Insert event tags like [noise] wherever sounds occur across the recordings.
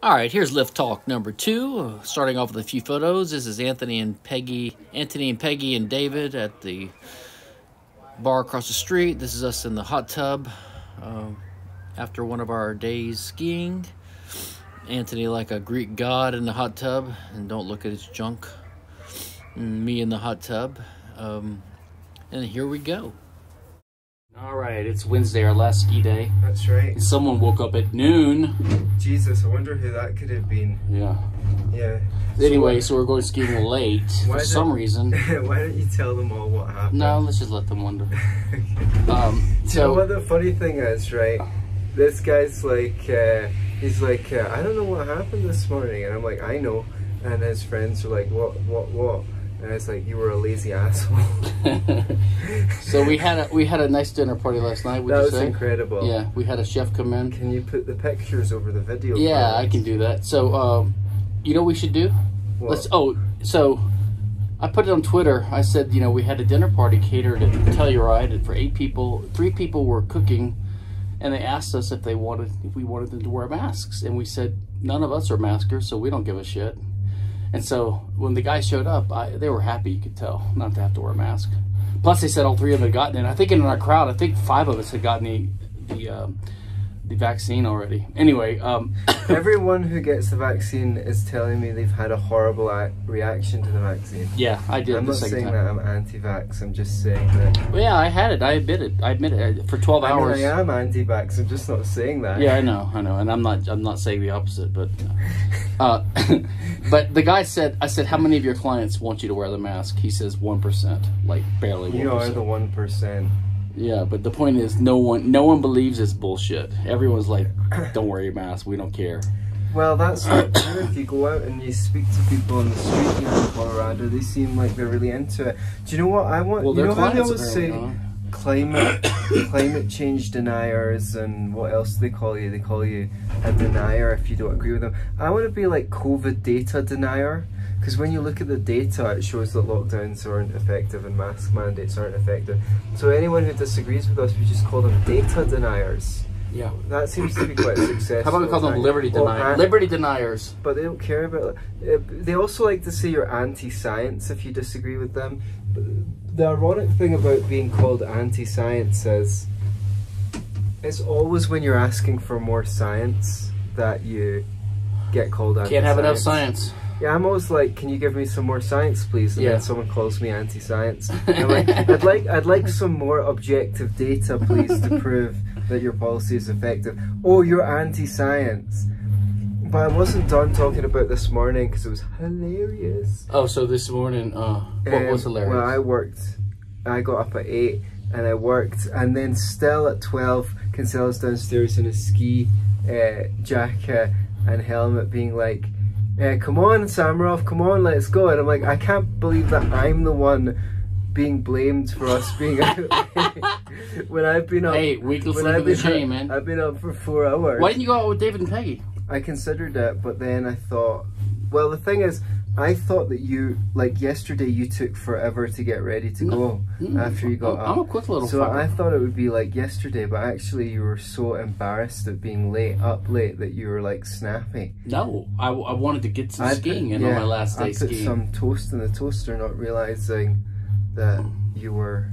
All right, here's Lift Talk number two. Uh, starting off with a few photos. This is Anthony and Peggy, Anthony and Peggy and David at the bar across the street. This is us in the hot tub uh, after one of our days skiing. Anthony like a Greek god in the hot tub, and don't look at his junk. And me in the hot tub, um, and here we go. All right, it's Wednesday, our last ski day. That's right. And someone woke up at noon. Jesus, I wonder who that could have been. Yeah. Yeah. Anyway, so, we're going skiing late [laughs] for some [laughs] reason. why don't you tell them all what happened? No, let's just let them wonder. [laughs] um, so, you know what the funny thing is, right? This guy's like, uh, he's like, uh, I don't know what happened this morning, and I'm like, I know, and his friends are like, what, what, what? And it's like you were a lazy [laughs] asshole. [laughs] so we had a we had a nice dinner party last night. That was say? incredible. Yeah, we had a chef come in. Can you put the pictures over the video? Yeah, I can do that. So, um, you know what we should do? What? Let's. Oh, so I put it on Twitter. I said, you know, we had a dinner party catered at Telluride for eight people. Three people were cooking, and they asked us if they wanted if we wanted them to wear masks, and we said none of us are maskers, so we don't give a shit. And so when the guys showed up, I, they were happy, you could tell, not to have to wear a mask. Plus, they said all three of them had gotten it. I think in our crowd, I think five of us had gotten the, the um, the vaccine already. Anyway, um, [coughs] everyone who gets the vaccine is telling me they've had a horrible reaction to the vaccine. Yeah, I did. I'm not saying time. that I'm anti-vax. I'm just saying that. Well, yeah, I had it. I admit it. I admit it. For 12 I hours. Mean, I am anti-vax. I'm just not saying that. Yeah, I know. I know, and I'm not. I'm not saying the opposite, but. Uh, [laughs] but the guy said, "I said, how many of your clients want you to wear the mask?" He says, one percent, like barely. 1%. You are the one percent. Yeah, but the point is, no one, no one believes it's bullshit. Everyone's like, "Don't wear your mask. We don't care." Well, that's like, [coughs] if you go out and you speak to people on the street here in Colorado, they seem like they're really into it. Do you know what I want? Well, you know how they always say climate [coughs] climate change deniers and what else do they call you? They call you a denier if you don't agree with them. I want to be like COVID data denier. Because when you look at the data, it shows that lockdowns aren't effective and mask mandates aren't effective. So anyone who disagrees with us, we just call them data deniers. Yeah. That seems to be quite [coughs] successful. How about we call them liberty deniers? liberty deniers. But they don't care about it. They also like to say you're anti-science if you disagree with them. The ironic thing about being called anti-science is it's always when you're asking for more science that you get called anti-science. Can't have enough science. Yeah, I'm always like, can you give me some more science, please? And yeah. then someone calls me anti-science. [laughs] like, I'd like, I'd like some more objective data, please, to [laughs] prove that your policy is effective. Oh, you're anti-science. But I wasn't done talking about this morning because it was hilarious. Oh, so this morning, uh, what um, was hilarious? Well, I worked. I got up at eight and I worked, and then still at twelve, Kinsella's downstairs in a ski uh, jacket and helmet, being like uh, come on, Sammeroff, come on, let's go. And I'm like, I can't believe that I'm the one being blamed for us being out [laughs] when I've been up. Hey, weekly sleep the shame, man. I've been up for four hours. Why didn't you go out with David and Peggy? I considered it, but then I thought, well, the thing is, I thought that you, like yesterday, you took forever to get ready to go after you got I'm, up. I'm a quick little So fucker. I thought it would be like yesterday, but actually you were so embarrassed at being late, up late, that you were like snappy. No, I, I wanted to get some I skiing put, in yeah, on my last day I put skiing. some toast in the toaster, not realizing that you were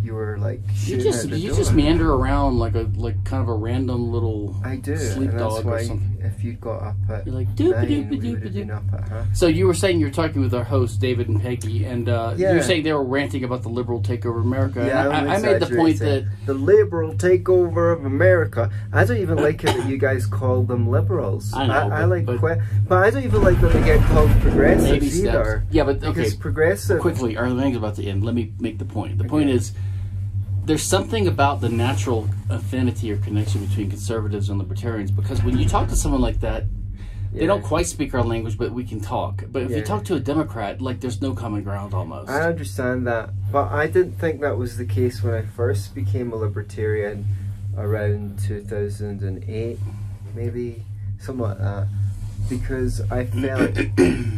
you were like you just you just meander around like a like kind of a random little I do sleep dog or something. If you got up at you're like doop doop doop doop. So you were saying you're talking with our hosts David and Peggy, and uh, yeah. you were saying they were ranting about the liberal takeover of America. Yeah, I, I made the point that the liberal takeover of America. I don't even like it that you guys call them liberals. I know, I, but, I like, but, but, I don't even like that they get called progressives either. Yeah, but okay, because progressive. Quickly, our thing's about to end. Let me make the point. The point is there's something about the natural affinity or connection between conservatives and libertarians because when you talk to someone like that, yeah. they don't quite speak our language, but we can talk. But if yeah. you talk to a Democrat, like there's no common ground almost. I understand that, but I didn't think that was the case when I first became a libertarian around 2008, maybe something like that uh, because I felt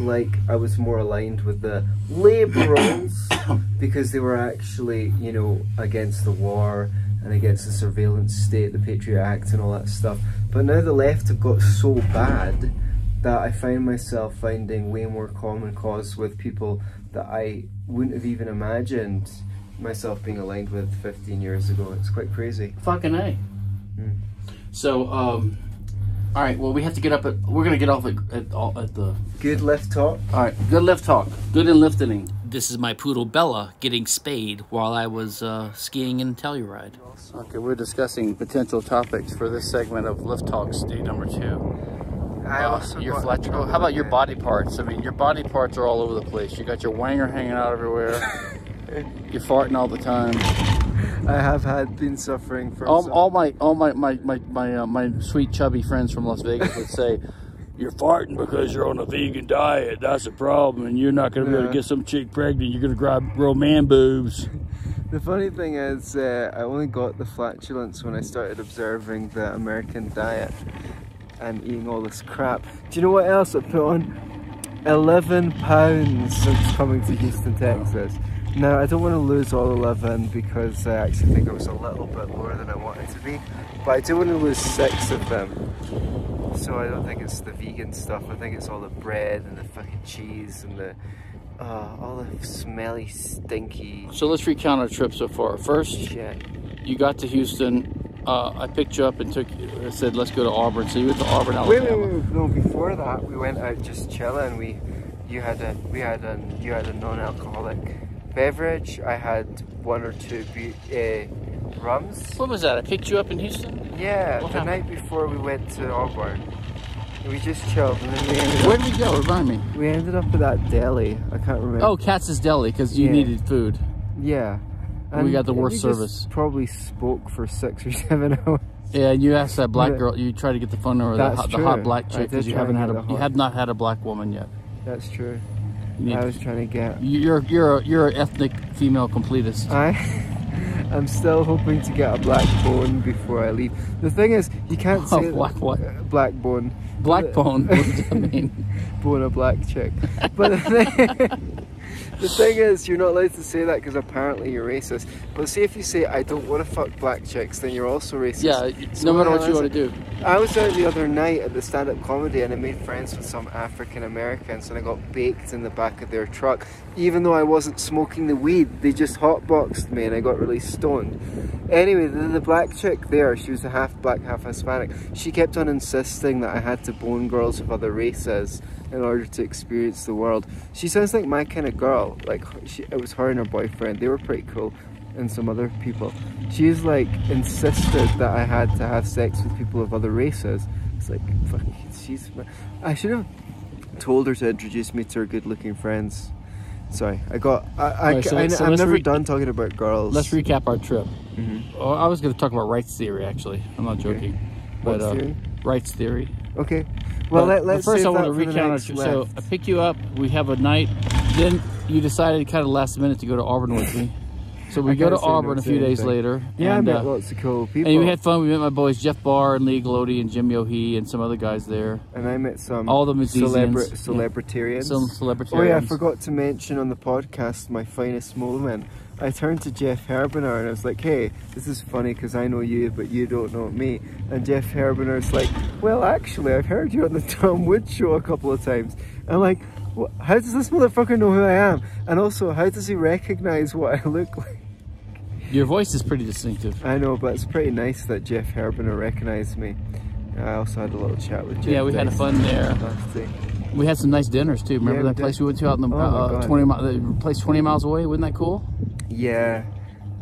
like I was more aligned with the liberals [coughs] because they were actually, you know, against the war and against the surveillance state, the Patriot Act, and all that stuff. But now the left have got so bad that I find myself finding way more common cause with people that I wouldn't have even imagined myself being aligned with 15 years ago. It's quite crazy. Fucking A. Mm. So, um, all right, well, we have to get up at, we're going to get off at, at, all- at the, Good lift talk. all right, good lift talk. Good in lifting. This is my poodle Bella getting spayed while I was uh, skiing in Telluride. Okay, we're discussing potential topics for this segment of Lift Talks, day number two. I Uh, also your got flat, in trouble how about your body parts? I mean, your body parts are all over the place. You got your wanger hanging out everywhere. [laughs] You're farting all the time. I have had been suffering from All, all my all my my my my, uh, my sweet chubby friends from Las Vegas would say, [laughs] "You're farting because you're on a vegan diet. That's a problem, and you're not going to be able to get some chick pregnant. You're going to grab grow man boobs." The funny thing is, uh, I only got the flatulence when I started observing the American diet and eating all this crap. Do you know what else I put on? 11 pounds since coming to Houston, Texas. Now, I don't want to lose all 11 because I actually think I was a little bit lower than I wanted to be, but I do want to lose six of them. So I don't think it's the vegan stuff, I think it's all the bread and the fucking cheese and the. Uh, all the smelly, stinky So let's recount our trip so far. First, shit. you got to Houston. Uh, I picked you up and took. I said, "Let's go to Auburn." So you went to Auburn, Wait, Alabama. wait, wait, no. Before that, we went out just chilling. We, you had a, we had a, you had a non-alcoholic beverage. I had one or two be, uh, rums. What was that? I picked you up in Houston. Yeah, What the happened? night before we went to Auburn. We just chilled, and then we ended Where up, did we go? Remind me. we ended up at that deli. I can't remember. Oh, Katz's Deli, because you Yeah. needed food. yeah. We got the worst we just service. Probably spoke for six or [laughs] seven hours. Yeah, and you asked that black girl. You tried to get the phone number of the, hot- the hot black chick because you haven't had a the you have not had a black woman yet. That's true. You I was trying to get. you're you're a, you're an ethnic female completist. I [laughs] I'm still hoping to get a black bone before I leave. The thing is, you can't [laughs] say Oh, black what? uh, black bone. Black bone. What does that [laughs] mean? Bone a black chick. But the thing, the thing is, you're not allowed to say that because apparently you're racist. But see if you say I don't want to fuck black chicks, then you're also racist. Yeah, So no matter what you want to do. I was out the other night at the stand-up comedy and I made friends with some African Americans and I got baked in the back of their truck. Even though I wasn't smoking the weed, they just hotboxed me and I got really stoned. Anyway, the, the black chick there, she was a half black, half Hispanic. She kept on insisting that I had to bone girls of other races in order to experience the world. She sounds like my kind of girl. Like she, it was her and her boyfriend. They were pretty cool and some other people. She's like insisted that I had to have sex with people of other races. It's like fuck. She's. I should have told her to introduce me to her good-looking friends. Sorry, I got. I, I, Alright, so- I, so let's never done talking about girls. Let's recap our trip. Mhm. Oh, I was going to talk about rights theory. Actually, I'm not Okay. joking. But What's uh, theory? rights theory. Okay. Well, But- let, let's first I want to recount. Our, so. I pick you up. We have a night. Then you decided kind of last minute to go to Auburn with me. So we I go to Auburn a few days anything. later. yeah, and, I met uh, lots of cool people. and we had fun. We met my boys Jeff Barr and Lee Glody and Jim Yohe and some other guys there. and I met some All the celebra- yeah. Some celebrities. Oh yeah, I forgot to mention on the podcast my finest moment. I turned to Jeff Herbener and I was like, "Hey, this is funny because I know you, but you don't know me." And Jeff Herbener's like, "Well, actually, I've heard you on the [laughs] Tom Wood show a couple of times." I'm like, "How does this motherfucker know who I am? And also, how does he recognize what I look like?" Your voice is pretty distinctive. I know, but it's pretty nice that Jeff Herbener recognized me. I also had a little chat with Jeff. Yeah, we had a fun there. day. We had some nice dinners too. Remember Yeah, that did. place we went to out in the Oh uh, twenty mi- the place twenty miles away? Wasn't that cool? Yeah,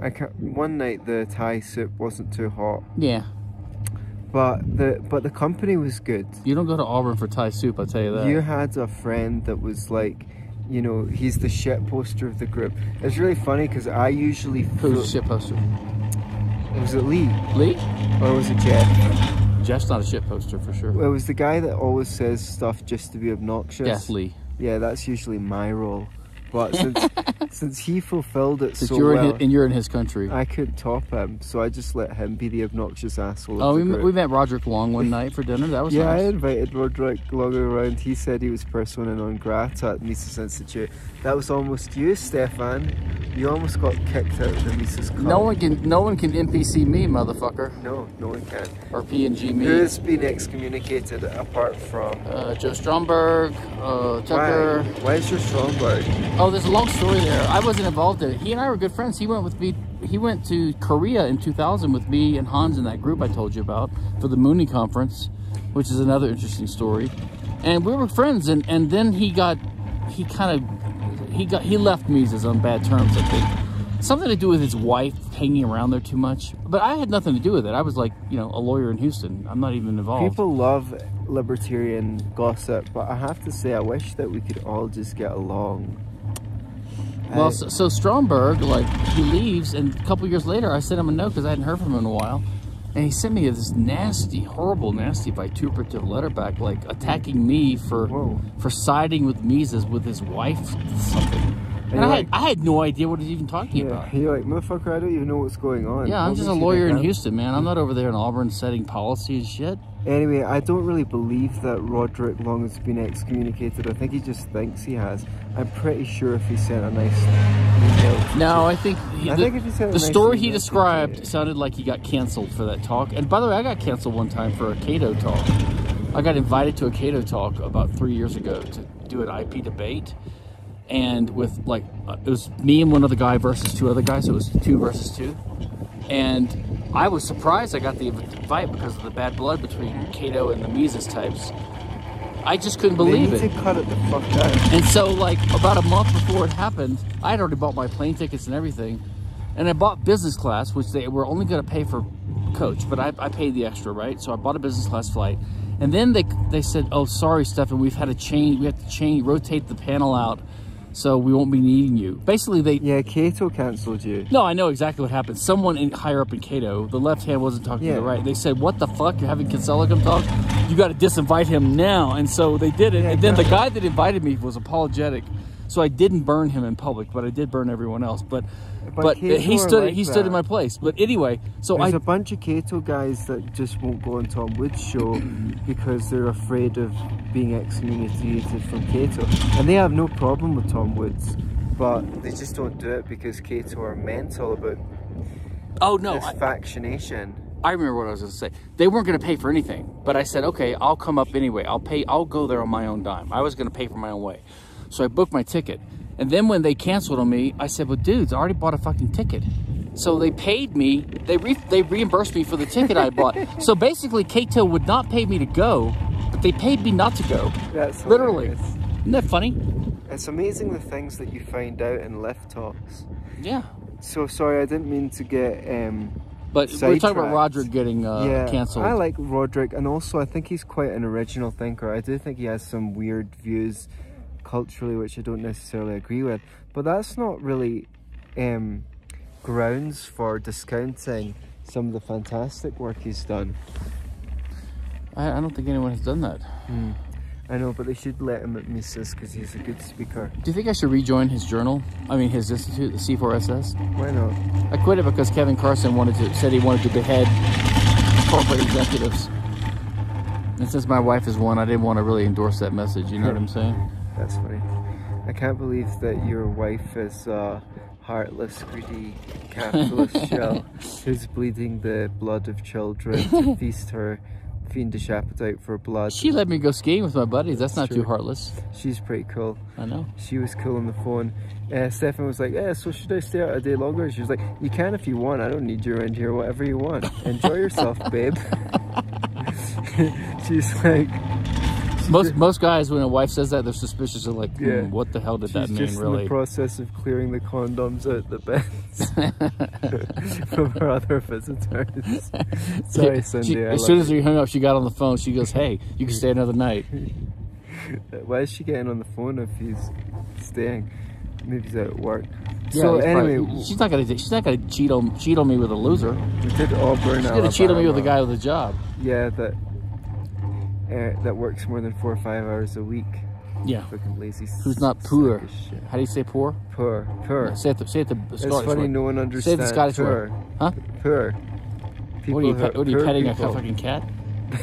I can't, one night the Thai soup wasn't too hot, Yeah. but the but the company was good. You don't go to Auburn for Thai soup. I tell you that. You had a friend that was like, you know, he's the shit poster of the group. It's really funny because I usually Who's shit poster? was it Lee Lee? or was it Jeff? Jeff's not a shit poster for sure. Well, it was the guy that always says stuff just to be obnoxious. Lee. Yeah, that's usually my role. But since [laughs] since he fulfilled it Since so you're well, in his, and you're in his country. I couldn't top him, so I just let him be the obnoxious asshole. oh, we, m- we met Roderick Long one night for dinner. That was Yeah, I invited Roderick Long around. He said he was persona non grata at Mises Institute. That was almost you, Stephan. You almost got kicked out of the Mises Club. No one can no one can NPC me, motherfucker, No, no one can. or PNG me. Who's been excommunicated apart from? Uh, Joe Stromberg, uh, Tucker. Why? Why is your Stromberg? Oh, there's a long story there. I wasn't involved in it. He and I were good friends. He went with me. He went to Korea in 2000 with me and Hans in that group I told you about for the Moonie conference, which is another interesting story. And we were friends. And, and then he got, he kind of, he got, he left Mises on bad terms. I think something to do with his wife hanging around there too much. But I had nothing to do with it. I was like, you know, a lawyer in Houston. I'm not even involved. People love libertarian gossip, but I have to say, I wish that we could all just get along. Well, I- so, so Stromberg, like, he leaves, and a couple years later, I sent him a note because I hadn't heard from him in a while, and he sent me this nasty, horrible, nasty vituperative letter back, like attacking me for Whoa. for siding with Mises with his wife, something. And, you're I, like- had, I had no idea what he was even talking yeah, about. you're like, motherfucker, I don't even know what's going on. Yeah, I'm just a lawyer in Houston, man. I'm not over there in Auburn setting policy and shit. Anyway, I don't really believe that Roderick Long has been excommunicated. I think he just thinks he has. I'm pretty sure if he sent a nice email. No, I think he, I the, think if you sent a the nice story he described sounded like he got canceled for that talk. And by the way, I got canceled one time for a Cato talk. I got invited to a Cato talk about three years ago to do an IP debate, and with like uh, it was me and one other guy versus two other guys. So it was two versus two, and I was surprised I got the invite because of the bad blood between Cato and the Mises types. I just couldn't believe it. to cut it the fuck out. And so, like, about a month before it happened, I had already bought my plane tickets and everything. And I bought business class, which they were only going to pay for coach, but I, I paid the extra, right? So I bought a business class flight. And then they they said, "Oh, sorry, Stephan, we've had to change. We have to change, rotate the panel out, so we won't be needing you." Basically, they Yeah, Cato cancelled you. no, I know exactly what happened. Someone in, higher up in Cato, the left hand wasn't talking to the right. They said, "What the fuck? You're having Kinsella come talk? You got to disinvite him now." And so they did it. Yeah, and then the guy that invited me was apologetic, so I didn't burn him in public, but I did burn everyone else. But But but, uh, he stood like he stood that. in my place. But anyway, so I. There's I a bunch of Cato guys that just won't go on Tom Wood's show because they're afraid of being excommunicated from Cato. And they have no problem with Tom Woods, but they just don't do it because Cato are mental about oh no, this I, factionation. I remember what I was going to say. They weren't going to pay for anything, but I said, okay, I'll come up anyway. I'll pay. I'll go there on my own dime. I was going to pay for my own way, so I booked my ticket. And then when they canceled on me, I said, well, dudes, I already bought a fucking ticket. So they paid me. They re- they reimbursed me for the ticket I bought. [laughs] So basically, Cato would not pay me to go, but they paid me not to go. That's Literally. hilarious. Isn't that funny? It's amazing the things that you find out in lift talks. Yeah. So sorry, I didn't mean to get um, But we're talking about Roderick getting uh, yeah, canceled. I like Roderick, and also I think he's quite an original thinker. I do think he has some weird views culturally, which I don't necessarily agree with. But that's not really um, grounds for discounting some of the fantastic work he's done. I, I don't think anyone has done that. I know, but they should let him at Mises because he's a good speaker. Do you think I should rejoin his journal? I mean, his institute, the C4SS? Why not? I quit it because Kevin Carson wanted to said he wanted to behead corporate executives. And since my wife is one, I didn't want to really endorse that message. You know what I'm saying? That's funny. I can't believe that your wife is a heartless, greedy capitalist [laughs] shell who's bleeding the blood of children to [laughs] feast her fiendish appetite for blood. She let me go skiing with my buddies. That's not True. too heartless. She's pretty cool. I know. She was cool on the phone. Uh, Stephan was like, "Yeah, so should I stay out a day longer?" She was like, "You can if you want. I don't need you around here. Whatever you want. Enjoy yourself, babe." [laughs] She's like, Most most guys, when a wife says that, they're suspicious of like, Yeah. Hmm, what the hell did she's that mean, just in the process of clearing the condoms out the beds [laughs] [laughs] from her other visitors. [laughs] Sorry, Cindy. She- as soon as we hung up, she got on the phone. She goes, "Hey, you can stay another night." Why is she getting on the phone if he's staying? Maybe he's at work. Yeah, so he's probably- anyway, she's not gonna she's not gonna cheat on cheat on me with a loser. did Auburn. She's gonna cheat on me with a guy with a job. Yeah, that Uh, that works more than four or five hours a week. Yeah. Fucking lazy. Who's not poor? How do you say poor? Poor. Poor. Say it the, say it the Scottish It's funny way. no one understands. it the Scottish poor. way. Huh? Poor. What are you, pet, what are you petting people. a fucking cat?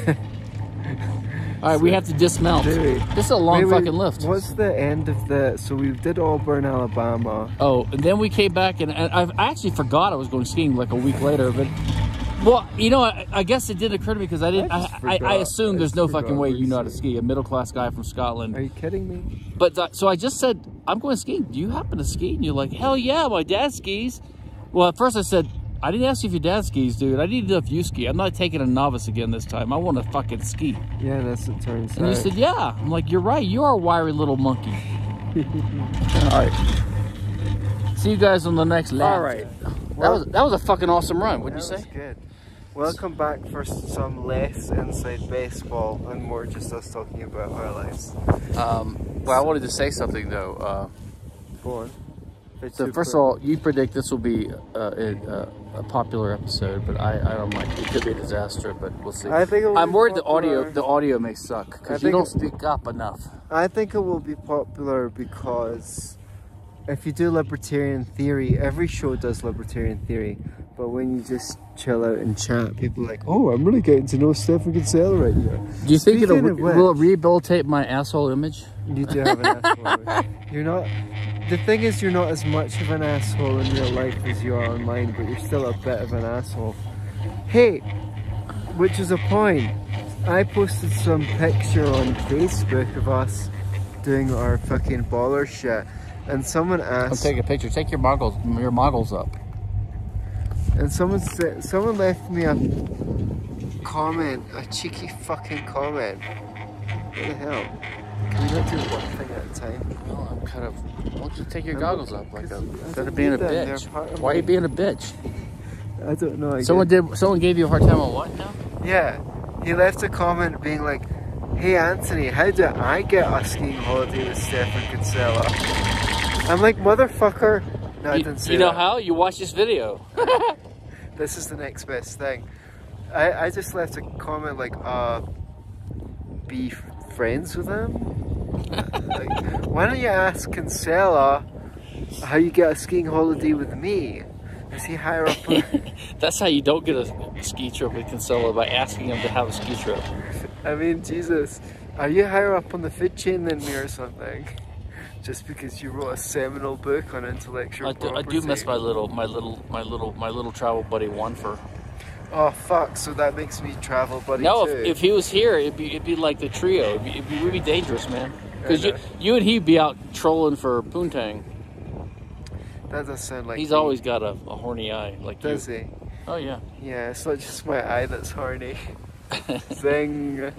[laughs] All right, we have to dismount. This is a long wait, fucking lift. What's the end of the? So we did Auburn, Alabama. Oh, and then we came back, and, and I actually forgot I was going skiing like a week later. But well, you know, I, I guess it did occur to me because I didn't. I I, I, I forgot. assumed I there's no fucking way you know how to ski. A middle class guy from Scotland. Are you kidding me? But that, so I just said, I'm going skiing. Do you happen to ski? And you're like, hell yeah, my dad skis. Well, at first I said, I didn't ask you if your dad skis, dude. I need to know if you ski. I'm not taking a novice again this time. I want to fucking ski. Yeah, that's what turns And you said, yeah. I'm like, you're right. You are a wiry little monkey. [laughs] All right. See you guys on the next lap. All right. That was that was a fucking awesome run. What'd you say? was good. Welcome back for some less inside baseball and more just us talking about our lives. Um, well, I wanted to say something though. Uh, Go on. So first of all, you predict this will be uh, a, a, popular episode, but I, I don't like it. could be a disaster, but we'll see. I think I'm worried the audio the audio may suck because you don't speak up enough. I think it will be popular because if you do libertarian theory, every show does libertarian theory, but when you just chill out and chat, people are like, oh, I'm really getting to know Stephan Kinsella right here. Do you think it'll of will it rehabilitate my asshole image? You do have an asshole. You're not. The thing is, you're not as much of an asshole in real life as you are online, but you're still a bit of an asshole. Hey, which is a point. I posted some picture on Facebook of us doing our fucking baller shit, and someone I'm asked, taking a picture. Take your moggles your moggles up. and someone said, someone left me a comment, a cheeky fucking comment. What the hell? Can we not do one thing at a time? Well, I'm kind of. Why don't you take your I'm goggles up like instead of being a. Bitch? Why are you being a bitch? I don't know. I Someone guess. did. Someone gave you a hard time on what now? Yeah, he left a comment being like, "Hey Anthony, how do I get a skiing holiday with Stephan Kinsella?" I'm like, "Motherfucker!" No, I you didn't say you know that. how? You watch this video. [laughs] This is the next best thing. I I just left a comment like, "Uh, be friends with him." [laughs] like, why don't you ask Kinsella how you get a skiing holiday with me? Is he higher up? on- [laughs] That's how you don't get a ski trip with Kinsella by asking him to have a ski trip. I mean, Jesus, are you higher up on the food chain than me or something? Just because you wrote a seminal book on intellectual I do, I do miss my little, my little, my little, my little travel buddy Wanfer. Oh fuck! So that makes me travel buddy No, if, if he was here, it'd be it'd be like the trio. It'd be, it'd be dangerous, man. Because you you and he'd be out trolling for poontang. that does sound like He's me. always got a, a horny eye, like does you. he? Oh yeah. Yeah, it's not just my eye that's horny. [laughs] Zing.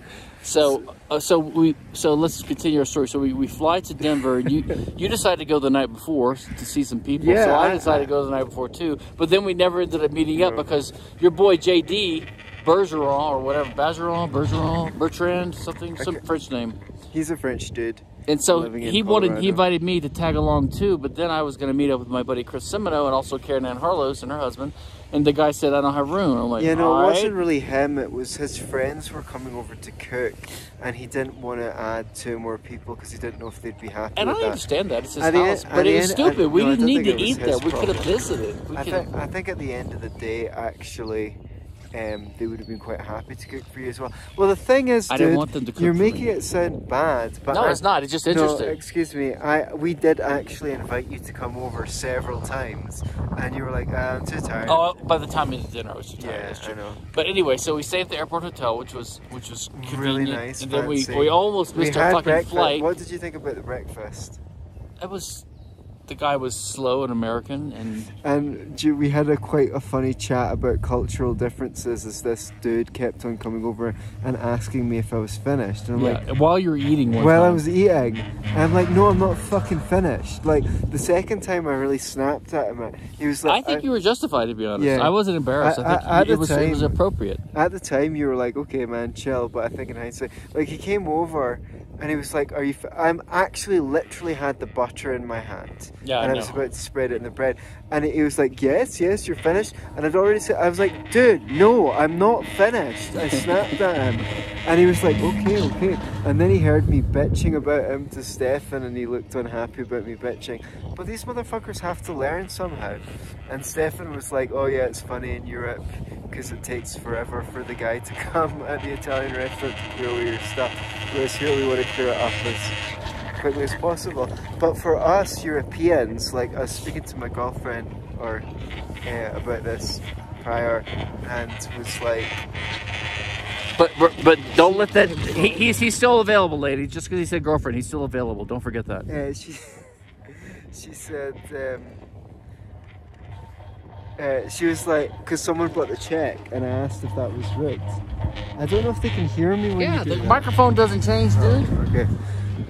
So, uh, so we, so let's continue our story. So we, we fly to Denver. And you, [laughs] you decided to go the night before to see some people. Yeah, so I I- decided to go the night before too. But then we never ended up meeting up because your boy JD Bergeron or whatever Bergeron, Bergeron, Bertrand, something, some Okay. French name. He's a French dude. And so he wanted, he invited me to tag along too. But then I was going to meet up with my buddy Chris Semino and also Karen Ann Harlos and her husband. And the guy said I don't have room. I'm like, Yeah, no, "All it wasn't really him. It was his friends were coming over to cook, and he didn't want to add two more people because he didn't know if they'd be happy And I that. understand that it's his At house, end- but it was end- stupid. I- we no, didn't need to eat there. We could have visited. We I think. I think at the end of the day, actually, um, they would have been quite happy to cook for you as well. Well, the thing is, I dude, didn't want them to cook you're making me. it sound bad, but No, I- it's not. It's just No, interesting. excuse me. I we did actually invite you to come over several times, and you were like, uh, "I'm too tired." oh, by the time it was dinner, I was too tired. yeah, I true. know. But anyway, so we stayed at the airport hotel, which was which was Really convenient, nice, and then we, we almost We missed our fucking breakfast. flight. What did you think about the breakfast? It was the guy was slow and American, and And we had a quite a funny chat about cultural differences as this dude kept on coming over and asking me if I was finished. And I'm yeah, like, while you were eating while I was eating, and I'm like, no, I'm not fucking finished. Like the second time I really snapped at him, he was like I think you were justified to be honest. Yeah. I wasn't embarrassed. I, I- think I- it was it was appropriate. at the time you were like, okay, man, chill. But I think in hindsight, like he came over and he was like, "Are you?" F-? I'm actually literally had the butter in my hand, Yeah, and I, was about to spread it in the bread, and he was like, "Yes, yes, you're finished." And I'd already said, "I was like, dude, no, I'm not finished." I snapped at him, and he was like, "Okay, okay." And then he heard me bitching about him to Stephan, and he looked unhappy about me bitching. But these motherfuckers have to learn somehow. And Stephan was like, "Oh yeah, it's funny in Europe." Because it takes forever for the guy to [laughs] come at the Italian restaurant to clear away your stuff. Whereas here we want to it up as quickly as possible. But for us Europeans, like I was speaking to my girlfriend or uh, about this prior, and was like, But but, don't let that. He, he's he's still available, lady. Just because he said girlfriend, he's still available. Don't forget that. uh, she [laughs] she said. Um, uh, she was like, because someone brought the check, and I asked if that was rigged. I don't know if they can hear me when Yeah, you do the that. microphone doesn't change, dude. Okay.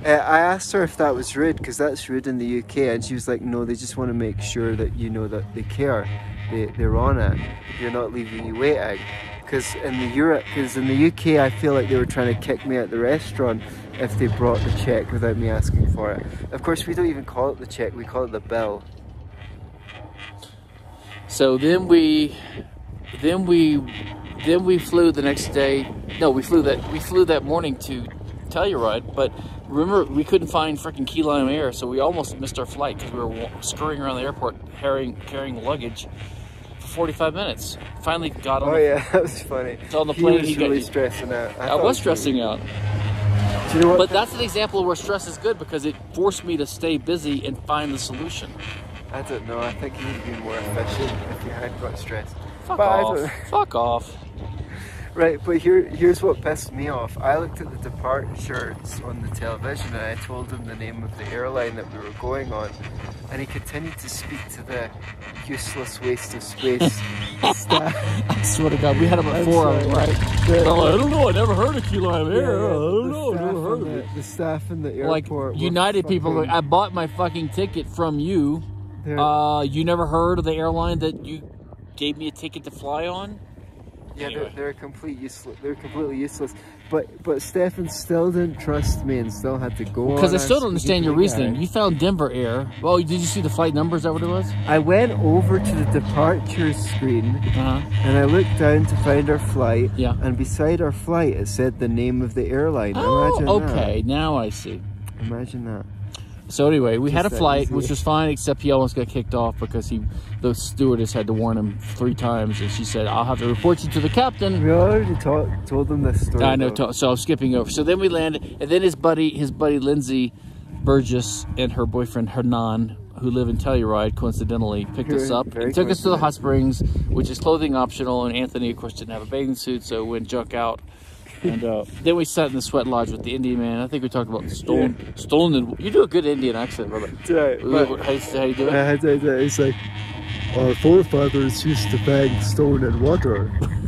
Uh, I asked her if that was rude because that's rude in the UK, and she was like, "No, they just want to make sure that you know that they care. They they're on it. They're not leaving you waiting." Because in the Europe, because in the UK, I feel like they were trying to kick me out the restaurant if they brought the check without me asking for it. Of course, we don't even call it the check; we call it the bill. So then we, then we, then we flew the next day. No, we flew that we flew that morning to Telluride, but remember we couldn't find freaking Key Lime Air, so we almost missed our flight because we were scurrying around the airport carrying carrying luggage for 45 minutes. Finally got on. Oh the, yeah, [laughs] that was funny. So on the he plane, was he got- really stressing out. I thought was stressing out, you know but that's an example of where stress is good because it forced me to stay busy and find the solution. I don't know. I think you would have been more efficient if you had got stressed. Fuck But off. [laughs] Fuck off. Right, but here, here's what pissed me off. I looked at the departures on the television and I told him the name of the airline that we were going on, and he continued to speak to the useless waste of space [laughs] staff. I swear to God, we had him I'm before, sorry. right? The- Oh, I don't know. I never heard of Key Lime yeah, Air. yeah, I don't the know. staff Never heard of the, it. the staff in the Like airport. were United people, fucking- like, I bought my fucking ticket from you. Uh, you never heard of the airline that you gave me a ticket to fly on? yeah, anyway. they're, they're complete useless. They're completely useless. But but Stephan still didn't trust me and still had to go. Because I still don't understand your reasoning. guy. You found Denver Air. Well, did you see the flight numbers? Is that what it was? I went over to the departure screen Uh huh. and I looked down to find our flight. Yeah. And beside our flight, it said the name of the airline. Imagine Oh, that. okay. Now I see. Imagine that. So anyway, we had a flight, easy. which was fine, except he almost got kicked off because he, the stewardess had to warn him three times, and she said, "I'll have to report you to the captain." We already told told them this story. I know. though. So I'm skipping over. So then we landed, and then his buddy, his buddy Lindsay Burgess, and her boyfriend Hernan, who live in Telluride, coincidentally picked us up and took us to the hot springs, which is clothing optional. And Anthony, of course, didn't have a bathing suit, so went junk out. And uh, [laughs] then we sat in the sweat lodge with the Indian man. I think we talked about stolen, stolen. And, you do a good Indian accent, brother. [laughs] Right, but- How you, how you do it? it's like our forefathers used to bang stone and water. [laughs]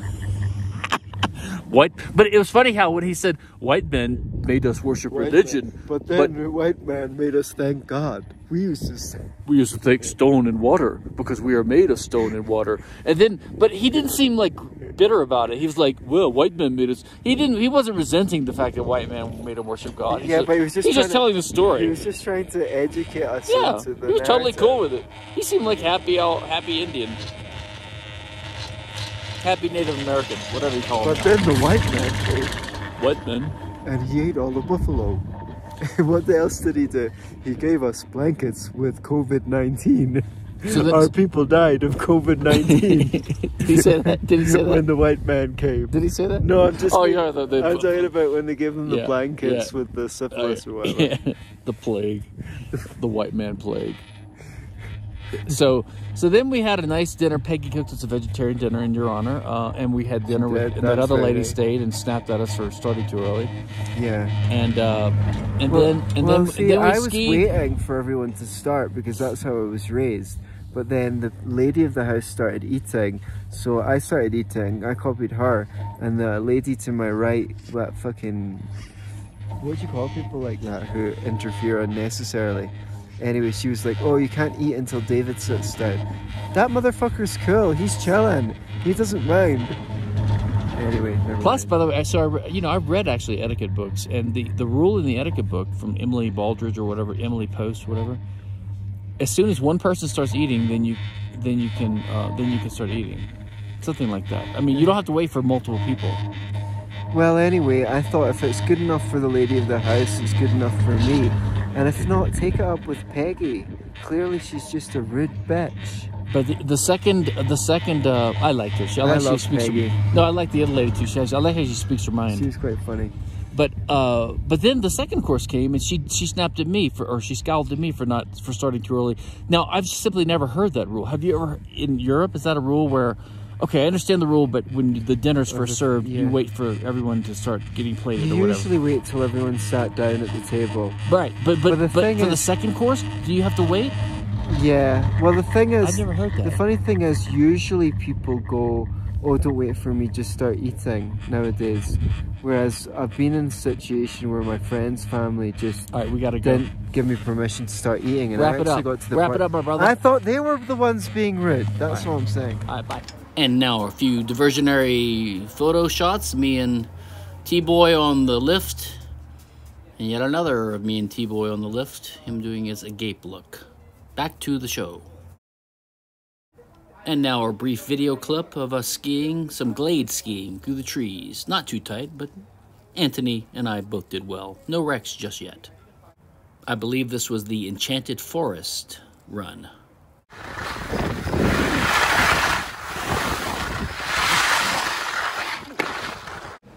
White, but it was funny how when he said white men made us worship religion, But then the white man made us thank God. We used to say, we used to think stone and water because we are made of stone and water. And then, but he didn't seem like bitter about it. He was like, "Well, white men made us." He didn't. He wasn't resenting the fact that white man made him worship God. He's Yeah, just- but he was just he's just to- telling the story. he was just trying to educate us yeah, into the he was totally cool with it. He seemed like happy, all happy Indian, happy Native American, whatever you call But him. then the white man came White men. and he ate all the buffalo. [laughs] what else did he do? He gave us blankets with COVID 19. So Our people died of COVID 19 [laughs] Did he say that? Did he say that? when the white man came. Did he say that? No, I'm just. Oh, yeah, the- the- I'm talking about when they gave them the Yeah, blankets yeah. with the Oh, syphilis or whatever. yeah, [laughs] the plague, the white man plague. So, so then we had a nice dinner. Peggy cooked us a vegetarian dinner in your honor, uh, and we had dinner with and that other lady stayed and snapped at us for starting too early, Yeah. and uh, and Well, then and well, then, see, and then we I was skied. waiting for everyone to start because that's how I was raised. But then the lady of the house started eating, so I started eating. I copied her, and the lady to my right, that fucking, what do you call people like that who interfere unnecessarily? Anyway, she was like, "Oh, you can't eat until David sits down." That motherfucker's cool. He's chilling. He doesn't mind. Anyway, never Plus, mind. by the way, I so I, you know I've read actually etiquette books, and the the rule in the etiquette book from Emily Baldridge or whatever Emily Post or whatever, as soon as one person starts eating, then you then you can uh, then you can start eating, something like that. I mean, you don't have to wait for multiple people. Well, anyway, I thought if it's good enough for the lady of the house, it's good enough for me. And if not, take it up with Peggy. Clearly, she's just a rude bitch. But the, the second the second uh, I like her. She, I I like she love speaks. Peggy. Her, no, I like the other lady too. She has, I like how she speaks her mind. She's quite funny. But uh, but then the second course came and she she snapped at me for or she scowled at me for not for starting too early. Now I've simply never heard that rule. Have you ever in Europe? Is that a rule where? Okay, I understand the rule, but when the dinner's first served, you wait for everyone to start getting plated You or whatever. usually wait till everyone's sat down at the table. right, but but But the but, thing for the second course, do you have to wait? Yeah. Well, the thing is, I've never heard that. the funny thing is, usually people go, "Oh, don't wait for me, just start eating." Nowadays, whereas I've been in a situation where my friend's family just All right, we gotta go. didn't give me permission to start eating, and Wrap I actually got to the Wrap point- it up, my brother. I thought they were the ones being rude. That's All all I'm saying. All right, bye. And now a few diversionary photo shots. Me and T Boy on the lift, and yet another of me and T Boy on the lift. Him doing his agape look. Back to the show. And now a brief video clip of us skiing, some glade skiing through the trees. Not too tight, but Anthony and I both did well. No wrecks just yet. I believe this was the Enchanted Forest run.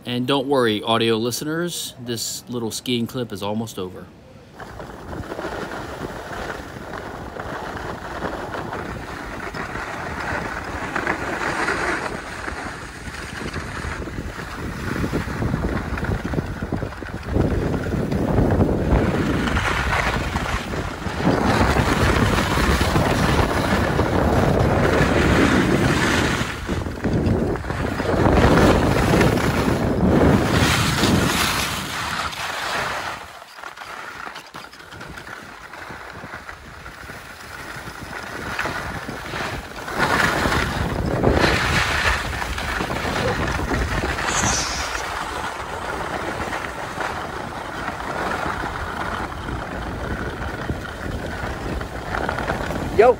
And don't worry, audio listeners, this little skiing clip is almost over. Yo.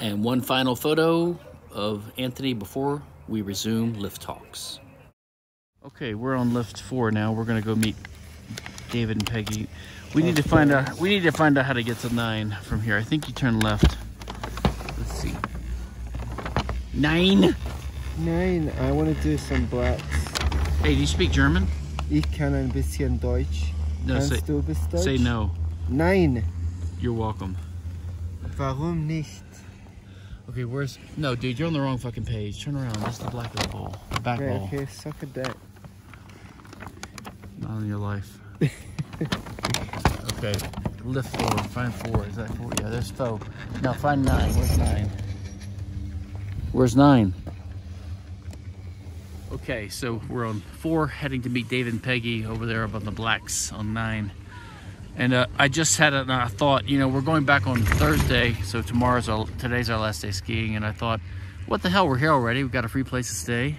And one final photo of Anthony before we resume lift talks. Okay, we're on lift four now. We're gonna go meet David and Peggy. We need to find out. We need to find out how to get to nine from here. I think you turn left. Let's see. Nine. Nine. I want to do some blacks. Hey, do you speak German? Ich kann ein bisschen Deutsch. No, say, du bis Deutsch? say no. Nein. You're welcome. Warum nicht? Okay, where's no, dude? You're on the wrong fucking page. Turn around. That's the black little bowl, the back Right, bowl. okay, suck a dick. Not in your life. [laughs] okay, lift four. Find four. Is that four? Yeah, there's four. Now find nine. Where's nine? Where's nine? Okay, so we're on four, heading to meet David and Peggy over there up on the blacks on nine. And uh, I just had a uh, thought. You know, we're going back on Thursday, so tomorrow's our today's our last day skiing, and I thought, what the hell? We're here already. We've got a free place to stay.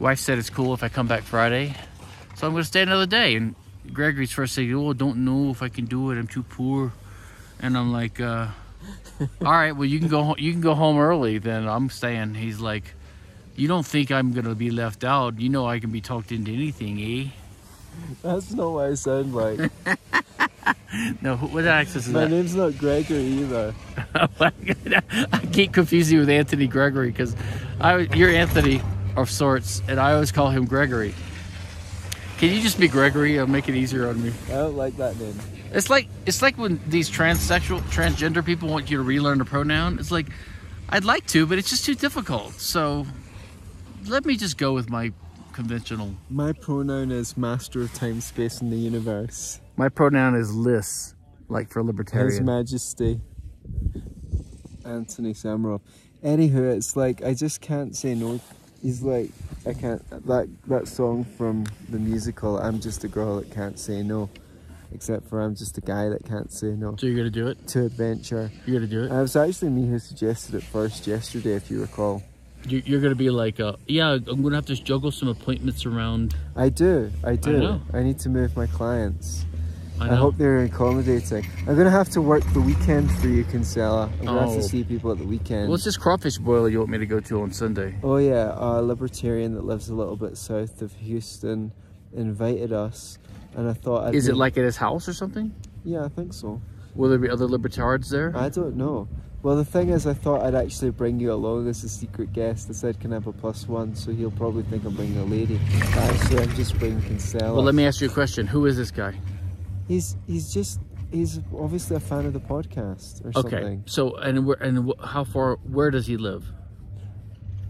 Wife said it's cool if I come back Friday. So I'm going to stay another day. And Gregory's first saying, "Oh, don't know if I can do it. I'm too poor." And I'm like, uh, [laughs] "All right, well you can go. You can go home early. Then I'm staying." He's like, "You don't think I'm going to be left out? You know I can be talked into anything, eh?" That's not what I sound like. [laughs] No, what access is My that? name's not Gregory either. [laughs] Oh I keep confusing you with Anthony Gregory because I you're Anthony of sorts, and I always call him Gregory. Can you just be Gregory? It'll make it easier on me. I don't like that name. It's like it's like when these transsexual, transgender people want you to relearn a pronoun. It's like I'd like to, but it's just too difficult. So let me just go with my conventional. My pronoun is master of time, space, and the universe. My pronoun is Liz, like for libertarian. His. Majesty. Anthony Sammeroff. Anywho, it's like I just can't say no. He's like I can't that that song from the musical. I'm just a girl that can't say no. except for I'm just a guy that can't say no So you're gonna do it? to adventure. You're gonna do it? And it was actually me who suggested it first yesterday, if you recall. You- You're gonna be like, uh, yeah, I'm gonna have to juggle some appointments around. I do, I do. know. I need to move my clients. I I, hope they're accommodating. I'm gonna have to work the weekend for you, Kinsella. I'm gonna have Oh. to see people at the weekend. What's this crawfish boil you want me to go to on Sunday? Oh yeah, a libertarian that lives a little bit south of Houston invited us, and I thought. I'd Is it like at his house or something? Yeah, I think so. Will there be other libertards there? I don't know. Well, the thing is, I thought I'd actually bring you along as a secret guest. I said, "Can I have a plus one?" So he'll probably think I'm bringing a lady. But actually, I'm just bringing Kinsella. Well, let me ask you a question. Who is this guy? He's he's just he's obviously a fan of the podcast or Okay. something. So and where and how far? Where does he live?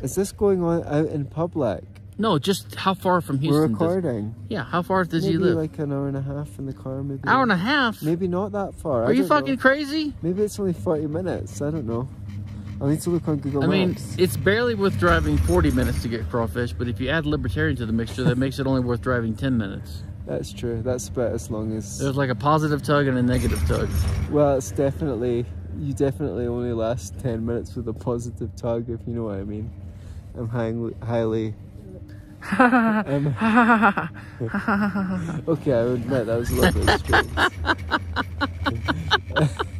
Is this going on out in public? No, just how far from here? We're Houston? does- recording. yeah, how far does maybe he live? like an hour and a half in the car, maybe. Hour and a half. Maybe not that far. I Are you don't know. fucking crazy? Maybe it's only 40 minutes. I don't know. I'll need to look on Google I mean, it's barely worth driving 40 minutes to get crawfish, but if you add libertarian to the mixture, that makes it only worth driving 10 minutes. That's true. That's about as long as. There's like a positive tug and a negative tug. Well, it's definitely. You definitely only last 10 minutes with a positive tug, if you know what I mean. I'm highly. highly [laughs] okay, I would admit that was a little bit strange. [laughs]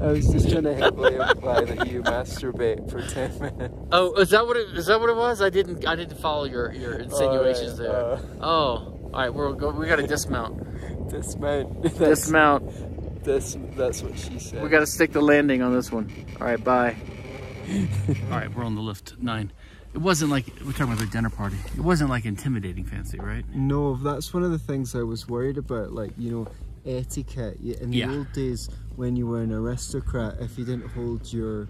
I was just trying to heavily imply that you masturbate for 10 minutes. Oh, is that what it is? That what it was? I didn't. I didn't follow your your insinuations Alright, there. uh, oh, all right. We're go, we got to dismount. Dismount. [laughs] That's, Dismount. This, that's what she said. We got to stick the landing on this one. All right. Bye. all right. We're on the lift nine. It wasn't like we're talking about the dinner party. It wasn't like intimidating, fancy, right? No, that's one of the things I was worried about. Like, you know, etiquette. In the Yeah. old days, when you were an aristocrat, if you didn't hold your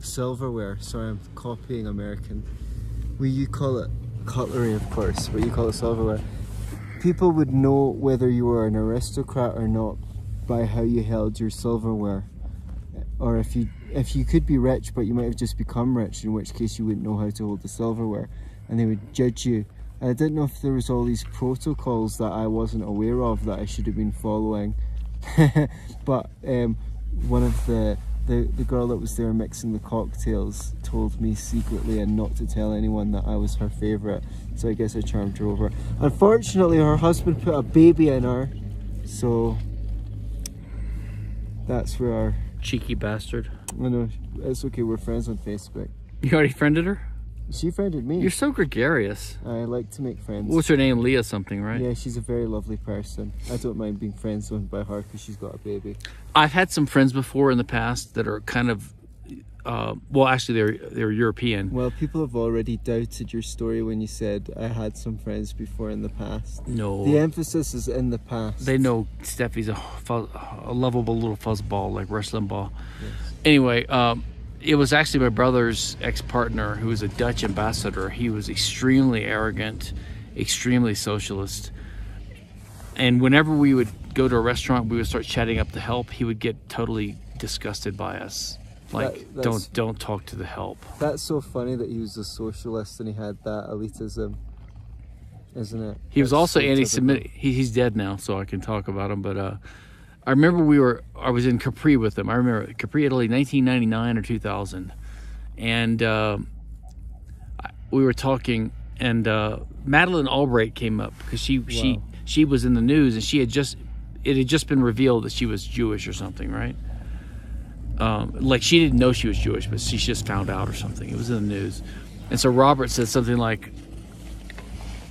silverware, sorry, I'm copying American. We you call it cutlery, of course, but you call it silverware. People would know whether you were an aristocrat or not by how you held your silverware, or if you if you could be rich, but you might have just become rich, in which case you wouldn't know how to hold the silverware, and they would judge you. And I didn't know if there was all these protocols that I wasn't aware of that I should have been following. [laughs] but um, one of the, the the girl that was there mixing the cocktails told me secretly and not to tell anyone that I was her favourite. So I guess I charmed her over. Unfortunately, her husband put a baby in her, so that's where our. Cheeky bastard. I know it's okay. We're friends on Facebook. You already friended her? She friended me. You're so gregarious. I like to make friends. What's her name? Leah something, right? Yeah, she's a very lovely person. I don't mind being friend zoned by her because she's got a baby. I've had some friends before in the past that are kind of, uh, well, actually they're they're European. Well, people have already doubted your story when you said I had some friends before in the past. No, The emphasis is in the past. they know Steffi's a, fuzz, a lovable little fuzzball like wrestling ball. Anyway, um, it was actually my brother's ex-partner who was a Dutch ambassador. He was extremely arrogant, extremely socialist, and whenever we would go to a restaurant, we would start chatting up the help. He would get totally disgusted by us. Like, That- don't don't talk to the help. That's so funny that he was a socialist and he had that elitism, isn't it? He was That's also anti-Semitic. He, he's dead now, so I can talk about him. But uh, I remember we were. I was in Capri with them. I remember Capri, Italy, 1999 or 2000, and uh, we were talking, and uh, Madeleine Albright came up because she she she was in the news, and she had just it had just been revealed that she was Jewish or something, right? Um, like she didn't know she was Jewish, but she just found out or something. It was in the news, and so Robert said something like,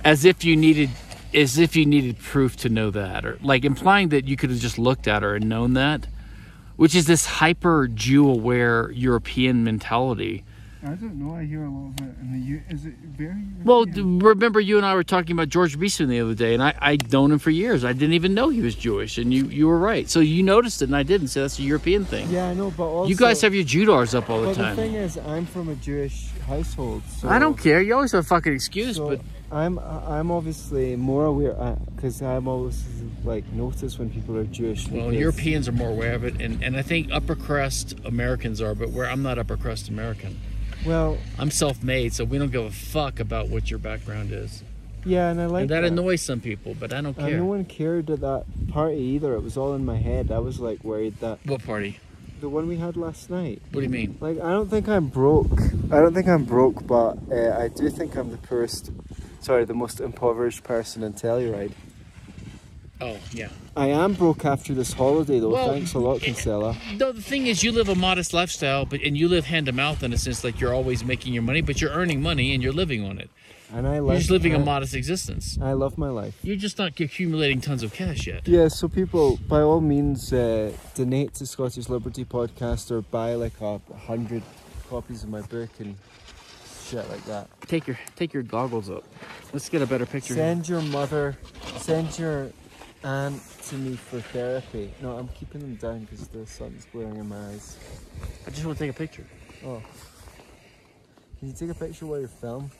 as if you needed as if you needed proof to know that or like implying that you could have just looked at her and known that which is this hyper jew aware european mentality I don't know. I hear a lot of it in the U. Is it very? well d- remember you and i were talking about george beeson the other day and i i'd known him for years i didn't even know he was jewish and you you were right so you noticed it and i didn't so that's a european thing Yeah, I know, but also you guys have your judars up all the But the thing is, I'm from a Jewish household. So i don't care you always have a fucking excuse So but I'm I'm obviously more aware uh, because I'm always like notice when people are Jewish. Well, Europeans are more aware of it, and, and I think upper crust Americans are, but where I'm not upper crust American. Well, I'm self-made, so we don't give a fuck about what your background is. Yeah, and I like and that, that. annoys some people, but I don't And care. no one cared at that party either. It was all in my head. I was like worried that what party? the one we had last night. What do you mean? Like, I don't think I'm broke. I don't think I'm broke, but uh, I do think I'm the poorest. Sorry, the most impoverished person in Telluride. Oh, yeah. I am broke after this holiday, though. Well, Thanks a lot, Kinsella. No, the thing is, you live a modest lifestyle, but and you live hand to mouth in a sense, like you're always making your money, but you're earning money and you're living on it. And I You're just living I, a modest existence. I love my life. You're just not accumulating tons of cash yet. Yeah, so people, by all means, uh, donate to Scottish Liberty Podcast or buy like a hundred copies of my book and shit like that. Take your take your goggles up. Let's get a better picture. Send your mother, send your aunt to me for therapy. No, I'm keeping them down because the sun's glaring in my eyes. I just want to take a picture. Oh. Can you take a picture while you film?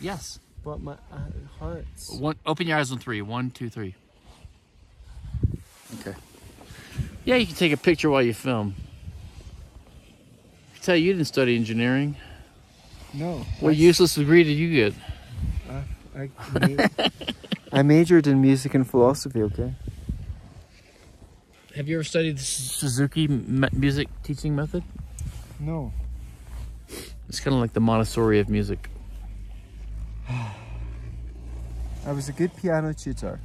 Yes. But my uh, it hurts. One. Open your eyes on three. One, two, three. Okay. Yeah, you can take a picture while you film. I tell you, you didn't study engineering. No. What useless degree did you get? I, [laughs] ma- I majored in music and philosophy, okay? Have you ever studied the Suzuki music teaching method? No. It's kind of like the Montessori of music. [sighs] I was a good piano tutor.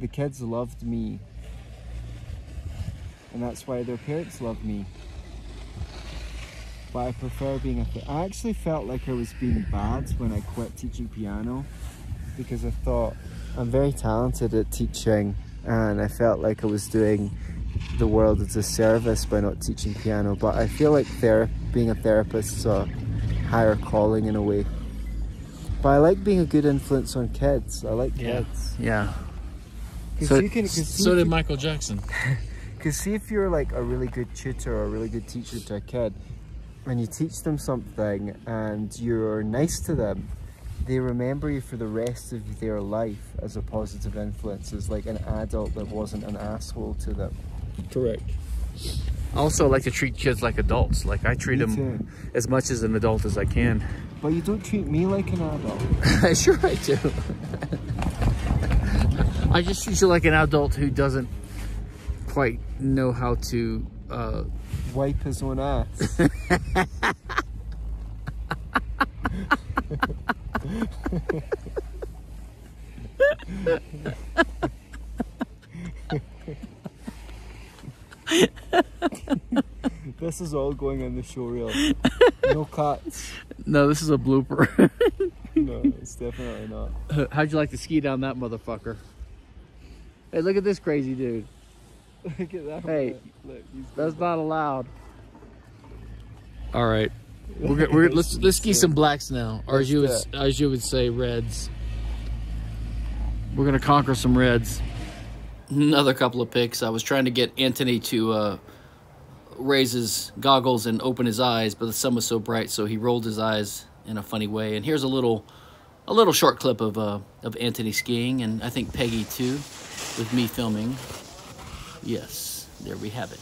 The kids loved me. And that's why their parents loved me. But I prefer being a. I actually felt like I was being bad when I quit teaching piano because I thought I'm very talented at teaching and I felt like I was doing the world a disservice by not teaching piano. But I feel like ther- being a therapist is a higher calling in a way. But I like being a good influence on kids. I like Yeah. kids. Yeah. So, you can, 'cause see so did Michael Jackson. [laughs] Because see if you're like a really good tutor or a really good teacher to a kid and you teach them something and you're nice to them, they remember you for the rest of their life as a positive influence, as like an adult that wasn't an asshole to them. Correct. I also like to treat kids like adults. Like I treat Me them too. as much as an adult as I can. But you don't treat me like an adult. [laughs] sure I do. I just treat you like an adult who doesn't quite know how to. Uh, Wipe his own ass. [laughs] this is all going on the show reel. No cuts. no, this is a blooper. No, it's definitely not. [laughs] How'd you like to ski down that motherfucker? Hey, look at this crazy dude. Look at that. Hey. Look, he's That's not allowed. All right, we're, go- we're let's let's ski some blacks now, or as you would as you would say, reds. We're gonna conquer some reds. Another couple of picks. I was trying to get Anthony to uh, raise his goggles and open his eyes, but the sun was so bright, so he rolled his eyes in a funny way. And here's a little a little short clip of uh, of Anthony skiing, and I think Peggy too, with me filming. Yes, there we have it.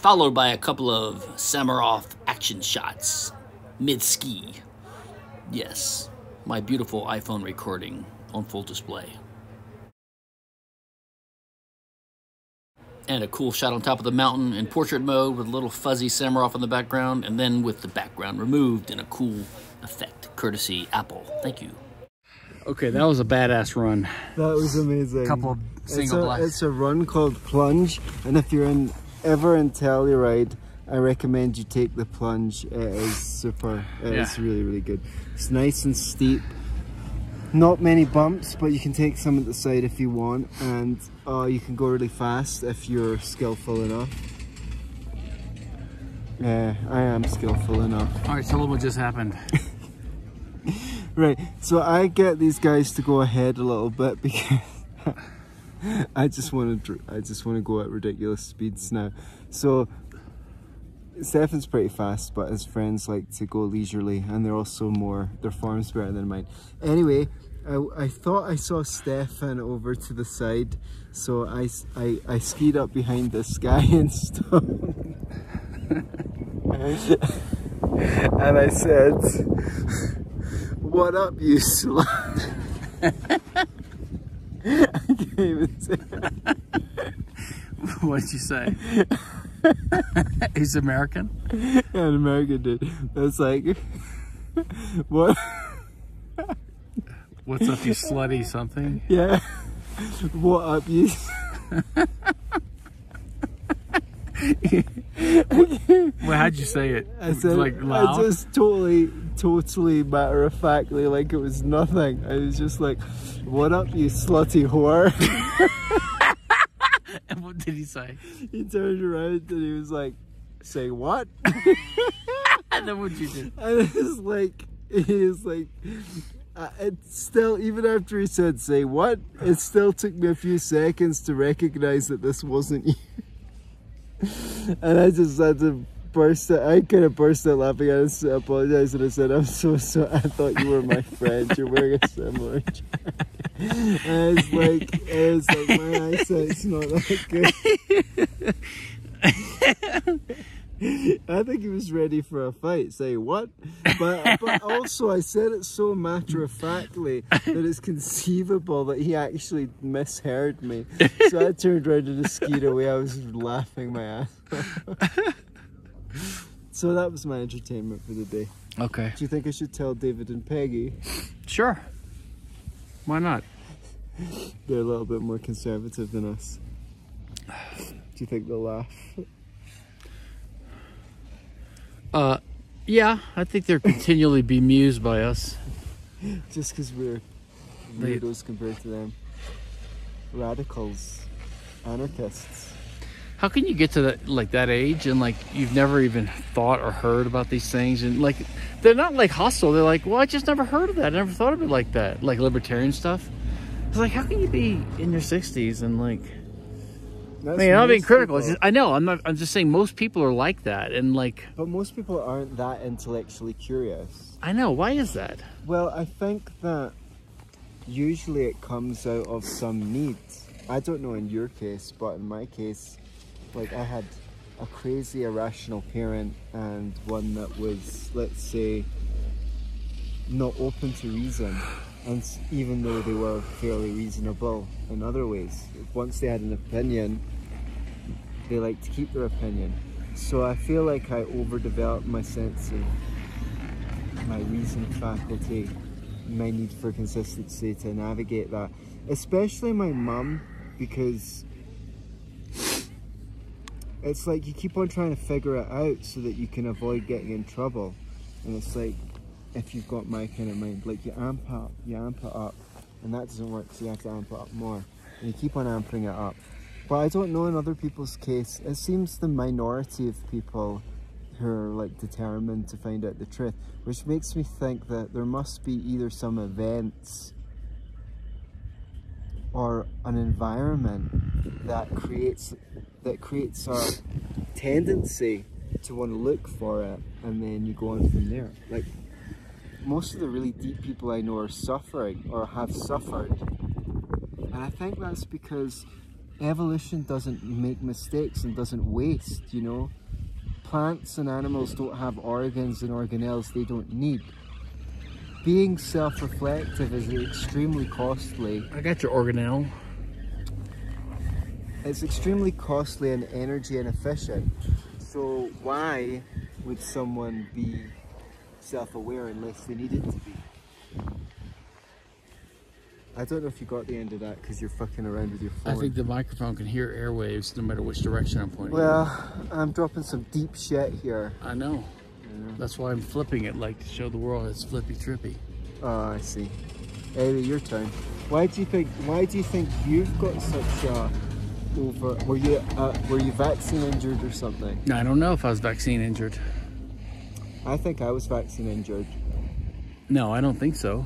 Followed by a couple of Sammeroff action shots mid ski. Yes, my beautiful iPhone recording on full display. And a cool shot on top of the mountain in portrait mode with a little fuzzy Sammeroff in the background, and then with the background removed in a cool effect, courtesy Apple. Thank you. Okay, that was a badass run. That was amazing. Couple of It's single a, blacks. it's a run called Plunge, and if you're in ever in Telluride, I recommend you take the plunge. It is super. It's Yeah. really really good. It's nice and steep. Not many bumps, but you can take some at the side if you want, and uh, you can go really fast if you're skillful enough. Yeah, I am skillful enough. All right, tell them what just happened. [laughs] Right, so I get these guys to go ahead a little bit because [laughs] [laughs] I just want to I just want to go at ridiculous speeds now. So Stephan's pretty fast, but his friends like to go leisurely, and they're also more their form's better than mine. Anyway, I, I thought I saw Stephan over to the side, so I I, I skied up behind this guy [laughs] and stopped. [laughs] and I said, "What up, you slut?" I can't even say. what did you say? He's American. An American dude. That's like, what? What's up, you slutty something? Yeah. What up, you? [laughs] Well, how'd you say it? I said, like I just totally, totally matter of factly, like it was nothing. I was just like, what up, you slutty whore? [laughs] And what did he say? he turned around and he was like, say what? [laughs] And then what'd you do? And it was like, he was like, uh, it still, even after he said, say what, it still took me a few seconds to recognize that this wasn't you. And I just had to burst out, I kind of burst out laughing. I just apologized and I said, I'm so sorry. I thought you were my friend. You're wearing a similar [laughs] jacket. And it's like, it's like, my eyesight's not that good. [laughs] [laughs] I think he was ready for a fight. Say what? But but also I said it so matter of factly that it's conceivable that he actually misheard me. So I turned around and just skied away. I was laughing my ass. off. so that was my entertainment for the day. Okay. Do you think I should tell David and Peggy? Sure. Why not? They're a little bit more conservative than us. Do you think they'll laugh? Uh, yeah, I think they're continually bemused by us. [laughs] Just because we're weirdos compared to them. Radicals. Anarchists. How can you get to that like that age and like you've never even thought or heard about these things and like they're not like hostile. They're like, well, I just never heard of that. I never thought of it like that, like libertarian stuff. It's like, how can you be in your sixties and like? I That's mean, I'm not being critical. Just, I know. I'm not. I'm just saying most people are like that, and like, But most people aren't that intellectually curious. I know. Why is that? Well, I think that usually it comes out of some need. I don't know in your case, but in my case, like I had a crazy irrational parent and one that was, let's say, not open to reason. And even though they were fairly reasonable in other ways, once they had an opinion, they like to keep their opinion. So I feel like I overdeveloped my sense of my reason faculty, my need for consistency to navigate that. Especially my mum, because it's like you keep on trying to figure it out so that you can avoid getting in trouble. And it's like, if you've got my kind of mind, like you amp up, you amp it up, and that doesn't work, so you have to amp it up more. And you keep on amping it up. But I don't know in other people's case, it seems the minority of people who are like determined to find out the truth, which makes me think that there must be either some events or an environment that creates that creates a tendency to want to look for it and then you go on from there. Like most of the really deep people I know are suffering or have suffered. And I think that's because evolution doesn't make mistakes and doesn't waste, you know. Plants and animals don't have organs and organelles they don't need. Being self-reflective is extremely costly. I got your organelle. It's extremely costly and energy inefficient. So why would someone be self-aware unless they needed to be? I don't know if you got the end of that because you're fucking around with your I think the microphone can hear airwaves no matter which direction I'm pointing. Well, I'm dropping some deep shit here. I know. That's why I'm flipping it, like to show the world it's flippy trippy. Oh, I see. Eddie, your turn. Why do you think? Why do you think you've got such a over? Were you uh, were you vaccine injured or something? I don't know if I was vaccine injured. I think I was vaccine injured. No, I don't think so.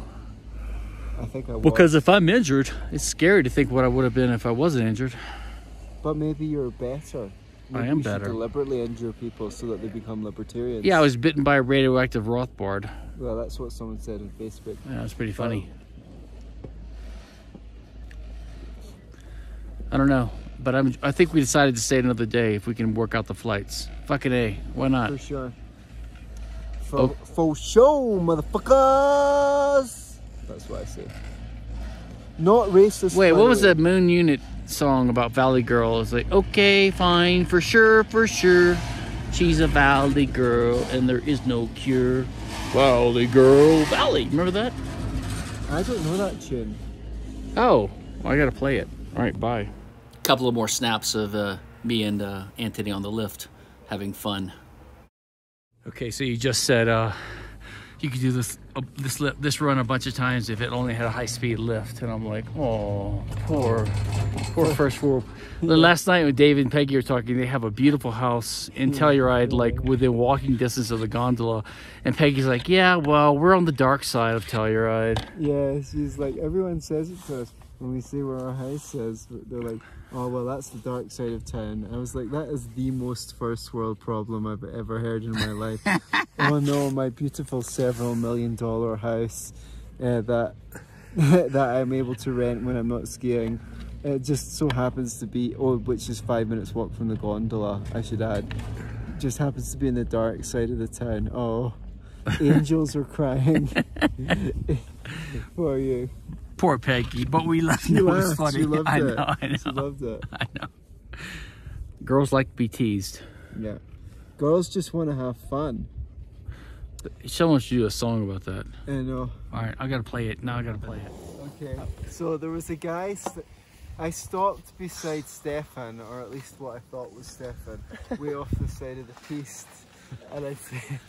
I think I was. Because if I'm injured, it's scary to think what I would have been if I wasn't injured. But maybe you're better. Maybe am you should better. deliberately injure people so that they become libertarians. Yeah, I was bitten by a radioactive Rothbard. Well, that's what someone said on Facebook. Yeah, that's pretty funny. I don't know, but I'm. I think we decided to stay another day if we can work out the flights. Fucking a, why not? For sure. For, Oh. for show, motherfuckers! That's what I say. Not racist. Wait, what was that Moon Unit song about Valley Girl? It's like, okay, fine, for sure, for sure. She's a Valley girl, and there is no cure. Valley Girl, Valley. Remember that? I don't know that tune. Oh, I gotta play it. All right, bye. Couple of more snaps of uh, me and uh, Anthony on the lift having fun. Okay, so you just said uh, you could do this uh, this li- this run a bunch of times if it only had a high speed lift, and I'm like, oh, poor, poor first world. The last night when Dave and Peggy were talking, they have a beautiful house in Telluride, like within walking distance of the gondola, and Peggy's like, yeah, well, we're on the dark side of Telluride. Yeah, she's like, everyone says it to us when we say where our house is. They're like, oh, well, that's the dark side of town. I was like, that is the most first world problem I've ever heard in my [laughs] life. oh no, my beautiful several million dollar house uh, that, [laughs] that I'm able to rent when I'm not skiing. It just so happens to be, oh, which is five minutes walk from the gondola, I should add. Just happens to be in the dark side of the town. Oh, [laughs] angels are crying. Who are you? Poor Peggy, but we loved She it. It was funny. She loved I it. know, I She know, loved it. I know. Girls like to be teased. Yeah. Girls just want to have fun. Someone should do a song about that. I know. All right, I gotta play it. Now I gotta play it. Okay. So there was a guy. St- I stopped beside Stephan, or at least what I thought was Stephan, way [laughs] off the side of the piste, and I said,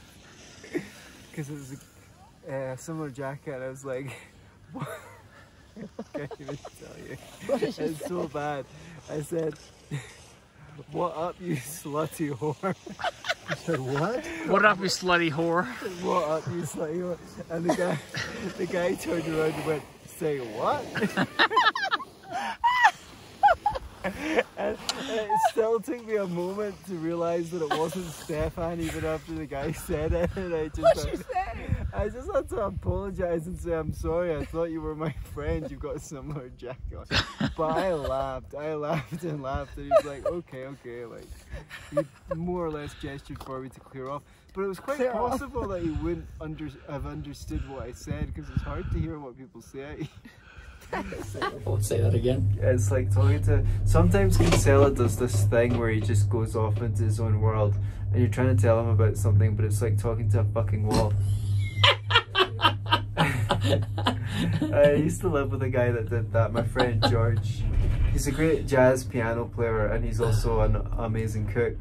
[laughs] because it was a uh, similar jacket, and I was like, [laughs] what? I [laughs] can't even tell you. It's so bad. I said, "What up, you slutty whore?" You said what? What up, you slutty whore? what up, you slutty whore? And the guy, the guy turned around and went, say what? [laughs] and it still took me a moment to realise that it wasn't Stephan even after the guy said it. And I just, had, I just had to apologise and say, I'm sorry, I thought you were my friend, you've got a similar jacket on. But I [laughs] laughed, I laughed and laughed, and he was like, okay, okay, like, he more or less gestured for me to clear off. But it was quite possible that he wouldn't under, have understood what I said because it's hard to hear what people say. Let's [laughs] oh, say that again. It's like talking to. Sometimes Kinsella does this thing where he just goes off into his own world, and you're trying to tell him about something, but it's like talking to a fucking wall. I used to live with a guy that did that. My friend George. He's a great jazz piano player, and he's also an amazing cook.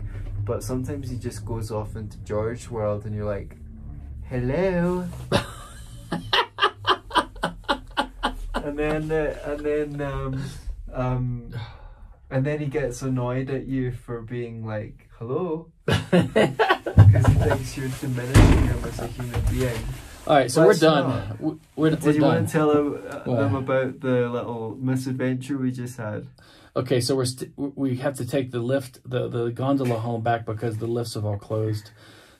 But sometimes he just goes off into George world, and you're like, "Hello." [laughs] and then uh, and then um, um, and then he gets annoyed at you for being like hello [laughs] because he thinks you're diminishing him as a human being. All right, so we're done. We're, we're, Did we're you done. want to tell uh, them about the little misadventure we just had? Okay, so we're st- we have to take the lift, the the gondola home back because the lifts have all closed.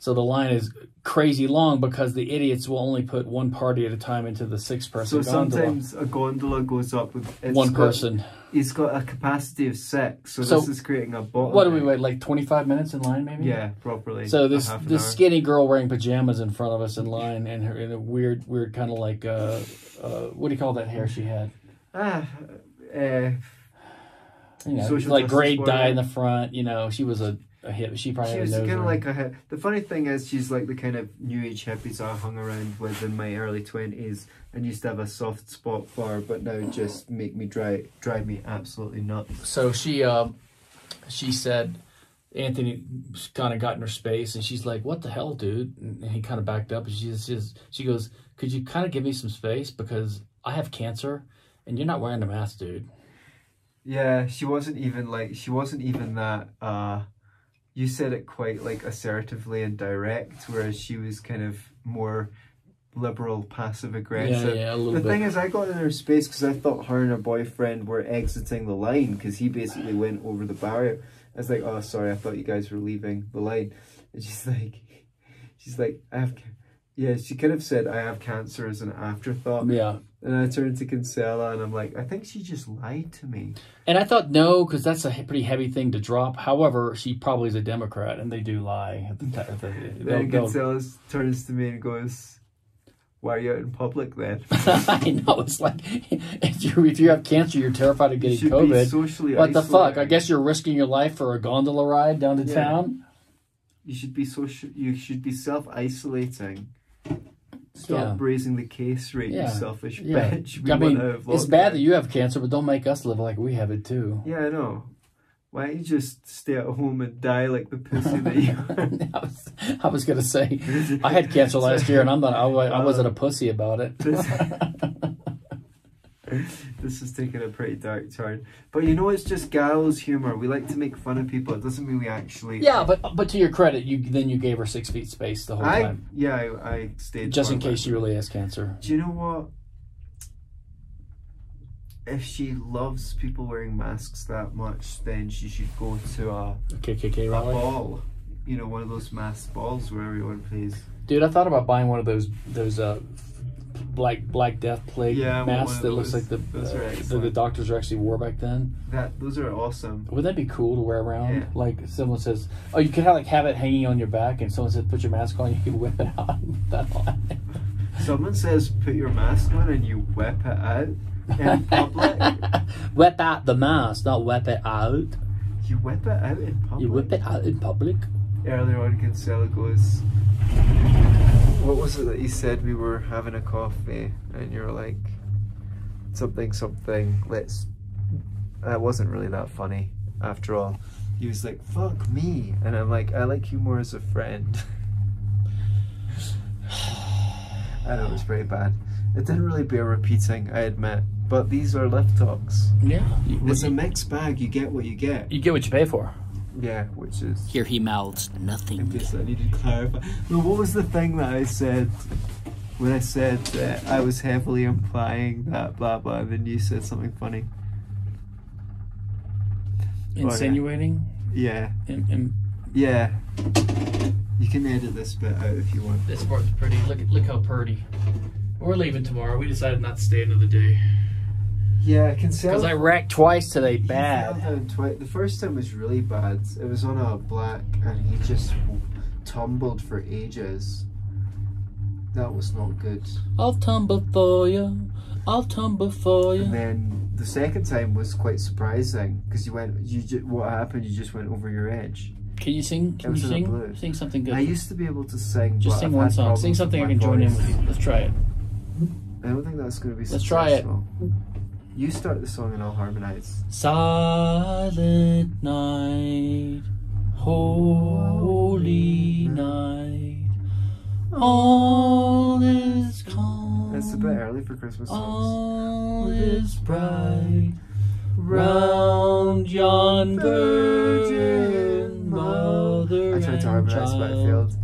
So the line is crazy long because the idiots will only put one party at a time into the six So person gondola. So, sometimes a gondola goes up with it's one got- person. He's got a capacity of six, so, So, this is creating a bottleneck. What do we wait? Like twenty five minutes in line, maybe. Yeah, properly. So this this hour. skinny girl wearing pajamas in front of us in line, and her in a weird weird kind of like uh, uh, what do you call that hair she had? Ah, uh, You know, like grade dye in the front. You know, she was a, a hip. She probably She was kind of like a. hi- The funny thing is, she's like the kind of new age hippies I hung around with in my early twenties, and used to have a soft spot for, but now just make me drive drive me absolutely nuts. so she um she said Anthony kind of got in her space and she's like what the hell dude and he kind of backed up and she says she goes could you kind of give me some space because I have cancer and you're not wearing a mask dude Yeah, she wasn't even like she wasn't even that. uh You said it quite like assertively and direct, whereas she was kind of more liberal, passive aggressive. yeah a little The bit thing is, I got in her space because I thought her and her boyfriend were exiting the line because he basically went over the barrier. I was like, "Oh, sorry, I thought you guys were leaving the line," and she's [laughs] like, "She's like, I have, Yeah, she could have said, I have cancer as an afterthought. Yeah. And I turned to Kinsella and I'm like, I think she just lied to me. And I thought no, because that's a pretty heavy thing to drop. However, she probably is a Democrat, and they do lie. At the, t- at the, Then Kinsella turns to me and goes, Why are you out in public then? [laughs] I know it's like if you if you have cancer, you're terrified of getting COVID. socially What the fuck? I guess you're risking your life for a gondola ride down to Yeah. town. You should be social. You should be self isolating. Stop Yeah. raising the case rate, Yeah. you selfish Yeah. bitch. We I mean, it's bad that you have cancer, but don't make us live like we have it too. Yeah, I know. Why don't you just stay at home and die like the pussy that you [laughs] I was, I was gonna say [laughs] I had cancer last year, and I'm not. I, I uh, wasn't a pussy about it. [laughs] [laughs] this is taking a pretty dark turn. But you know, it's just gallows humor. We like to make fun of people. It doesn't mean we actually. yeah, but but to your credit, you then you gave her six feet space the whole I time, yeah, I, I stayed. just in case she really has cancer. Do you know what? If she loves people wearing masks that much, then she should go to a, A KKK a rally. ball. You know, one of those mask balls where everyone plays. Dude, I thought about buying one of those those uh black black death plague Yeah, I want masks one that looks like the uh, are that the doctors actually wore back then. That those are awesome. Would that be cool to wear around? Yeah. Like someone says, oh, you could have like have it hanging on your back, and someone says, put your mask on, [laughs] you can whip it out. that. [laughs] Someone says put your mask on and you whip it out in [laughs] public. whip out the mask, not whip it out. you whip it out in public. You whip it out in public. Earlier on, Kinsella goes, What was it that you said we were having a coffee and you were like, something, something, let's. That wasn't really that funny after all. He was like, fuck me. And I'm like, I like you more as a friend. [sighs] I know it was very bad. It didn't really bear repeating, I admit. But these are lift talks. Yeah. It's a mixed bag, you get what you get. you get what you pay for. Yeah, which is. Here he mouths I nothing. guess I need to clarify. No, what was the thing that I said when I said that I was heavily implying that blah blah, and then you said something funny? Insinuating? Yeah, In, in, yeah. You can edit this bit out if you want. this part's pretty. Look at look how pretty. We're leaving tomorrow. We decided not to stay another day. Yeah, I can Because I wrecked twice today. Bad. twi- The first time was really bad. It was on a black, and he just tumbled for ages. That was not good. I'll tumble for you. I'll tumble for you. And then the second time was quite surprising because you went. You ju- what happened? You just went over your edge. Can you sing? Can you was in a sing? Sing something good. I used to be able to sing. Just sing I've one song. Sing something I can my join in with you. Let's try it. I don't think that's going to be Let's try it. You start the song and I'll harmonize. Silent night, holy night, all is calm. It's a bit early for Christmas songs. All is bright round yon virgin mother I tried to harmonize, but I failed.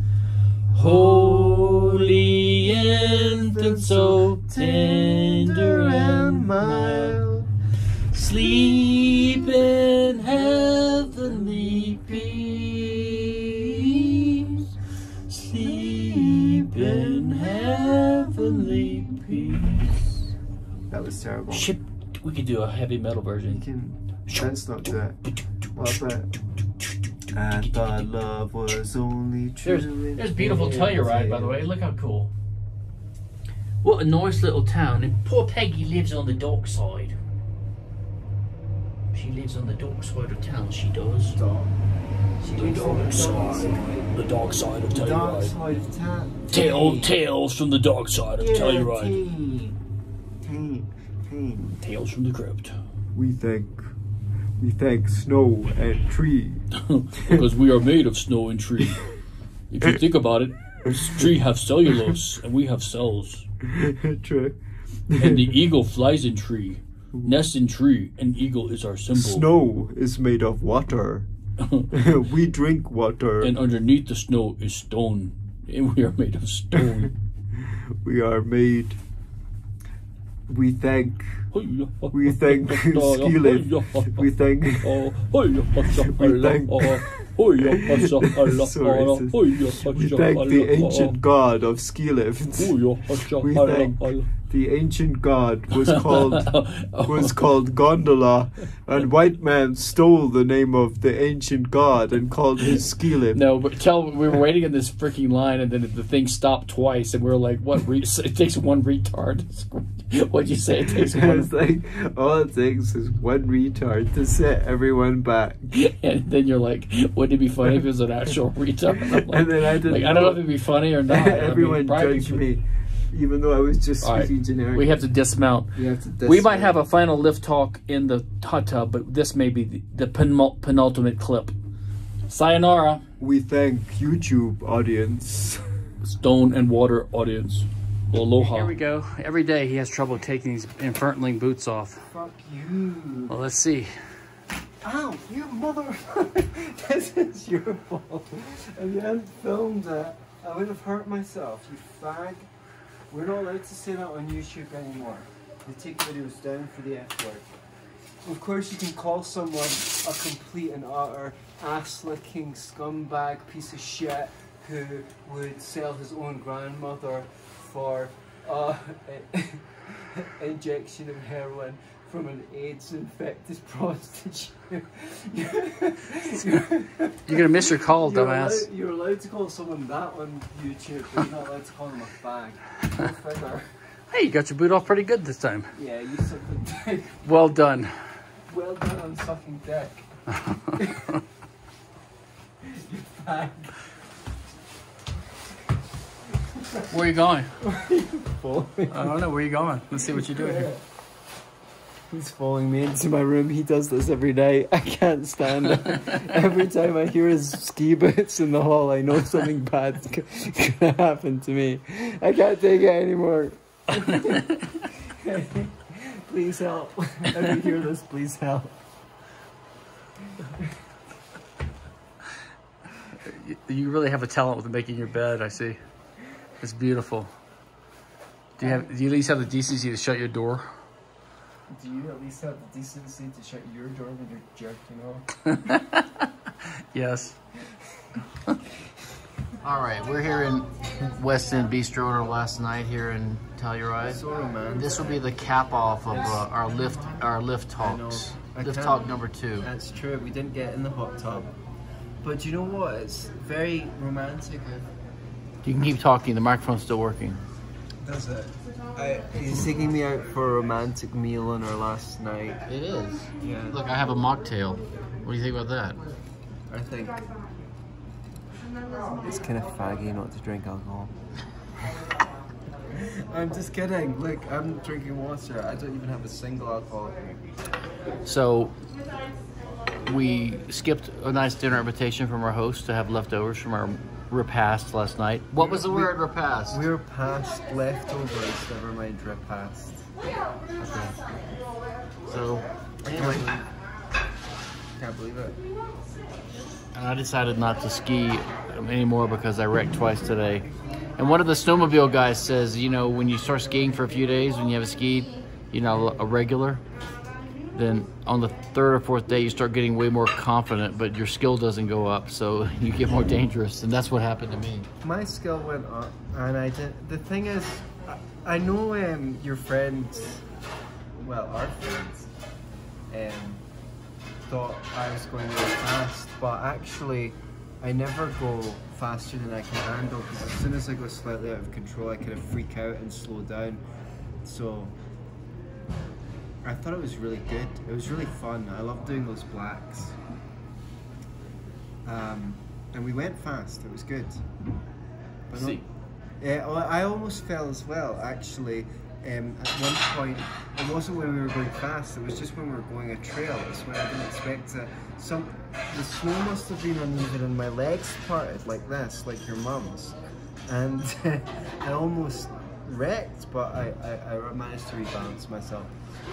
Holy infant, so tender and mild, sleep in heavenly peace. Sleep in heavenly peace. That was terrible. Shit, we could do a heavy metal You version. can. Let's not do it. What about? I thought love was only true. There's, there's beautiful Telluride, by the way. Look how cool. What a nice little town. And poor Peggy lives on the dock side. She lives on the dock side of town, she does. Dog. She The dark the side. The dark side of The dark Telluride. side of town. Tale, tales from the dark side of Telluride. Pain. Pain. Pain. Tales from the crypt. We thank. We thank snow and tree. [laughs] because we are made of snow and tree. [laughs] If you think about it, tree have cellulose and we have cells. [laughs] True. And the eagle flies in tree, nests in tree, and eagle is our symbol. Snow is made of water. we drink water. and underneath the snow is stone, and we are made of stone. we are made We thank We thank Skillet. We thank [laughs] We thank- [laughs] Sorry, we thank the ancient god of ski lifts. We thank the ancient god was [laughs] called oh, oh. was called Gondola, and white man stole the name of the ancient god and called his ski. No, but tell we were waiting in this freaking line, and then the thing stopped twice, and we are like, "What? Re- it takes one retard." [laughs] What'd you say? It takes [laughs] one. It's like all it takes is one retard to set everyone back. and then you're like, "Wouldn't it be funny if it was an actual retard?" I'm like, And then I didn't like, I don't know know. if it'd be funny or not. I mean, Everyone judged me, even though I was just All right, speaking generic. We have to dismount. We have to We might have a final lift talk in the hot tub, but this may be the, the penul- penultimate clip. Sayonara, We thank YouTube audience. stone and water audience. Aloha. Here we go. Every day he has trouble taking these infertling boots off. Fuck you. Well, let's see. Ow, you mother. [laughs] this is your fault. If you hadn't filmed that, I would have hurt myself, you fag. We're not allowed to say that on YouTube anymore. They take videos down for the F word. Of course, you can call someone a complete and utter ass licking scumbag piece of shit who would sell his own grandmother for uh, [laughs] injection of heroin from an AIDS infected [laughs] prostitute. You're gonna miss your call, You're dumbass. allowed, you're allowed to call someone that on YouTube, but you're not allowed to call them a fag. [laughs] Hey, you got your boot off pretty good this time. Yeah, you suck the dick. Well done. Well done on sucking dick. [laughs] you fag. Where are you going? I don't know. Where are you going? Let's see what you're doing here. He's following me into my room. He does this every day. [laughs] I can't stand it. [laughs] every time I hear his ski boots in the hall, I know something bad's g- gonna happen to me. I can't take it anymore. [laughs] please help. If you hear this, please help. You- You really have a talent with making your bed. I see. It's beautiful. Do you have? Do you at least have the decency to shut your door? Do you at least have the decency to shut your door when you're jerking off? [laughs] Yes. All right, we're here in West End Bistro our last night here in Telluride. So romantic. This will be the cap off of uh, our lift our lift talks. I Lift talk number two. That's true. We didn't get in the hot tub. But you know what? It's very romantic. You can keep talking. The microphone's still working. Does it? I, he's taking me out for a romantic meal on our last night. It is. Yeah. Look, I have a mocktail. What do you think about that? I think it's kind of faggy not to drink alcohol. [laughs] I'm just kidding. Look, I'm drinking water. I don't even have a single alcohol here. So we skipped a nice dinner invitation from our host to have leftovers from our repast last night. What was the We- word repast? We're past leftovers, never mind repast. So anyway, Can't believe it. and I decided not to ski anymore because I wrecked twice today. And one of the snowmobile guys says, you know, when you start skiing for a few days, when you have a ski, you know, a regular, then on the third or fourth day you start getting way more confident, but your skill doesn't go up, so [laughs] you get more dangerous, and that's what happened to me. My skill went up, and I did. The thing is, I, I know um, your friends, well, our friends, um, thought I was going really fast, but actually, I never go faster than I can handle because as soon as I go slightly out of control, I kind of freak out and slow down. So, I thought it was really good. It was really fun. I love doing those blacks. Um, and we went fast. It was good. But See. yeah, well, I almost fell as well. Actually, um, at one point, it wasn't when we were going fast. It was just when we were going a trail. It's when I didn't expect to. Some the snow must have been uneven, and my legs parted like this, like your mum's, and [laughs] I almost wrecked. But I, I, I managed to rebalance myself.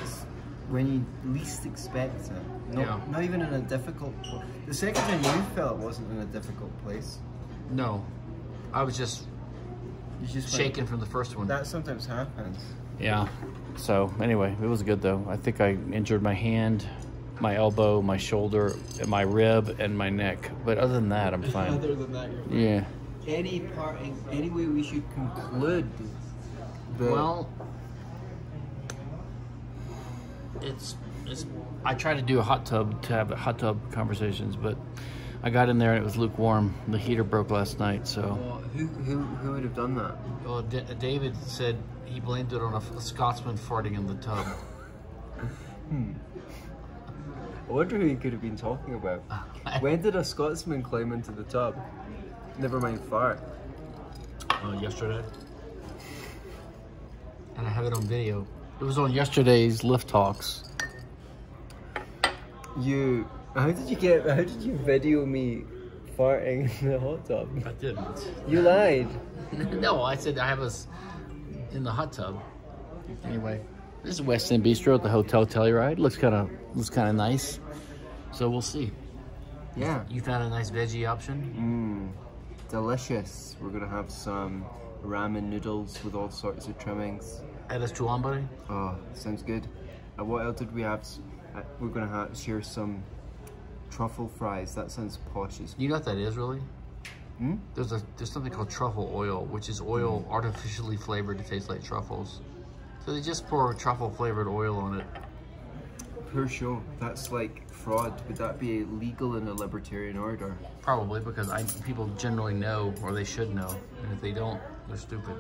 It's when you least expect it. Not, Yeah. not even in a difficult. pl- The second time you felt it wasn't in a difficult place. No, I was just You just went- shaken from the first one. That sometimes happens. Yeah. So anyway, it was good though. I think I injured my hand, my elbow, my shoulder, my rib, and my neck. But other than that, I'm fine. Other than that, you're Yeah. any part, any way we should conclude the Well, it's it's. I tried to do a hot tub to have hot tub conversations, but I got in there and it was lukewarm. The heater broke last night, so. Well, who, who, who would have done that? Well, D- David said he blamed it on a, a Scotsman farting in the tub. hmm. I wonder who he could have been talking about. [laughs] when did a Scotsman climb into the tub? Never mind fart. uh, yesterday. And I have it on video. It was on yesterday's Lift Talks. You, how did you get, how did you video me farting in the hot tub? I didn't. You lied. [laughs] no, I said I have us in the hot tub. Anyway, this is West End Bistro at the Hotel Telluride. Looks kind of looks kind of nice. So we'll see. Yeah. You found a nice veggie option. Mmm, delicious. We're gonna have some ramen noodles with all sorts of trimmings. At us Chuambare. Oh, sounds good. Uh, what else did we have? Uh, we're gonna have share some truffle fries. That sounds posh. You know what that is really? Hmm? There's a there's something called truffle oil, which is oil artificially flavored to taste like truffles. So they just pour truffle flavored oil on it. Poor show. That's like fraud. Would that be legal in a libertarian order? Probably because I people generally know or they should know, and if they don't, they're stupid.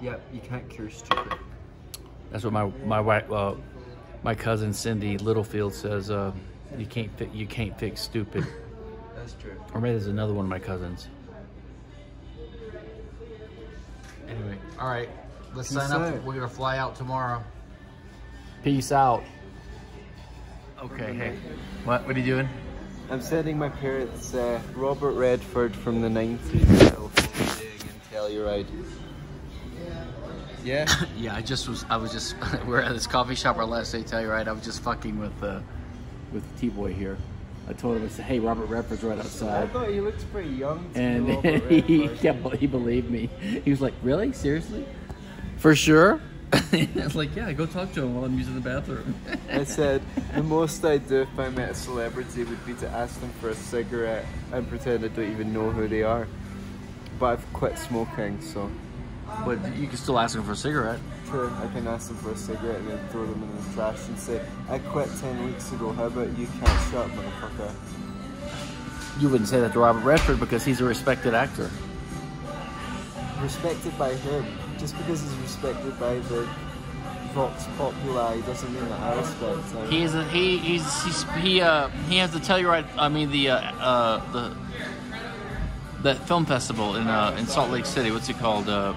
Yep, you can't cure stupid. That's what my my wife, uh, my cousin Cindy Littlefield says. Uh, you can't fi- you can't fix stupid. That's true. Or maybe there's another one of my cousins. Anyway, all right, let's Peace sign up. out. We're gonna fly out tomorrow. Peace out. Okay, hey, what what are you doing? I'm sending my parents uh, Robert Redford from the 90s little doing in Telluride. Yeah? [laughs] Yeah, I just was. I was just. [laughs] we're at this coffee shop our last day. Telluride, I was just fucking with uh, with T Boy here. I told him, I said, "Hey, Robert Redford's right outside." I thought he looked pretty young to and [laughs] Robert he Redford. kept he believed me. He was like, "Really? Seriously? For sure?" I was like, "Yeah, go talk to him while I'm using the bathroom." I said the most I'd do if I met a celebrity would be to ask them for a cigarette and pretend I don't even know who they are. But I've quit smoking, so but you can still ask him for a cigarette. Sure, I can ask them for a cigarette and then throw them in the trash and say, I quit 10 weeks ago, how about you can't shut, motherfucker? You wouldn't say that to Robert Redford because he's a respected actor. Respected by him. Just because he's respected by the Vox Populi doesn't mean that I respect him. He is a, he he's, he's he uh he has the Telluride. I mean the uh, uh the the film festival in uh in Salt Lake City. What's it called? Uh,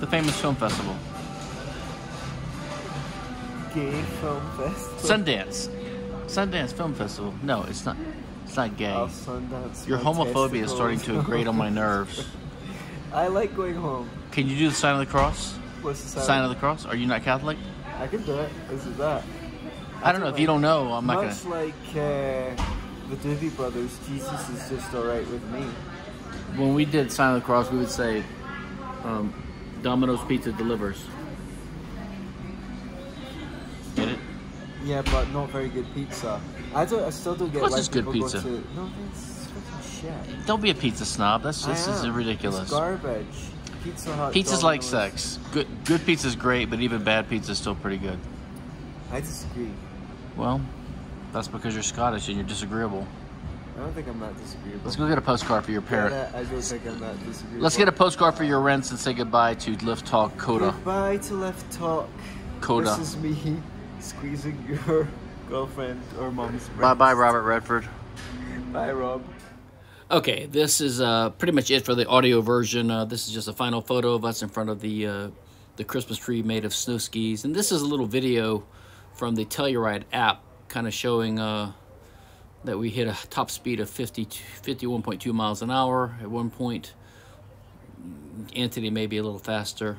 the famous film festival, Gay film festival. Sundance. Sundance Film Festival. No, it's not. It's not gay. Oh, Sundance. Your homophobia is starting to grate on my nerves. [laughs] I like going home. Can you do the sign of the cross? What's the sign? Sign of the cross? Are you not Catholic? I can do it. Is it that? I don't know. If you don't know, I'm not gonna. Much like uh, the Doobie Brothers, Jesus is just alright with me. When we did sign of the cross, we would say, um, "Domino's Pizza delivers." Get it? Yeah, but not very good pizza. I don't. I still don't get course why it's good pizza. go to. No, it's fucking shit. Don't be a pizza snob. That's this is ridiculous. It's garbage. Pizza Hut. Pizza's like sex. Good good pizza's great, but even bad pizza's still pretty good. I disagree. Well, that's because you're Scottish and you're disagreeable. I don't think I'm that disagreeable. Let's go get a postcard for your parent. Yeah, I don't think I'm that disagreeable. Let's get a postcard for your rents and say goodbye to Lift Talk Coda. Goodbye to Lift Talk. Coda. This is me [laughs] squeezing your [laughs] girlfriend or mom's breast. Bye bye, Robert Redford. Bye, Rob. Okay, this is uh, pretty much it for the audio version. Uh, this is just a final photo of us in front of the uh, the Christmas tree made of snow skis, and this is a little video from the Telluride app, kind of showing uh, that we hit a top speed of 50 51.2 miles an hour at one point. Anthony may be a little faster,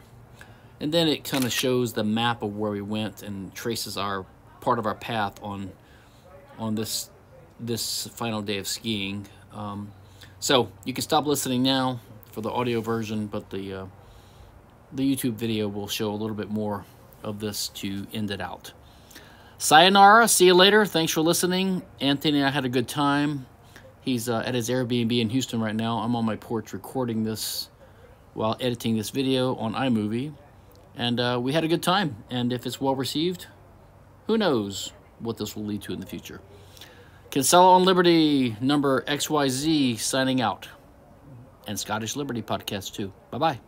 and then it kind of shows the map of where we went and traces our part of our path on on this this final day of skiing. Um, so you can stop listening now for the audio version, but the uh, the YouTube video will show a little bit more of this to end it out. Sayonara. See you later. Thanks for listening. Anthony and I had a good time. He's uh, at his Airbnb in Houston right now. I'm on my porch recording this while editing this video on iMovie. And uh, we had a good time. And if it's well received, who knows what this will lead to in the future. Kinsella on Liberty, number XYZ, signing out. And Scottish Liberty Podcast, too. Bye bye.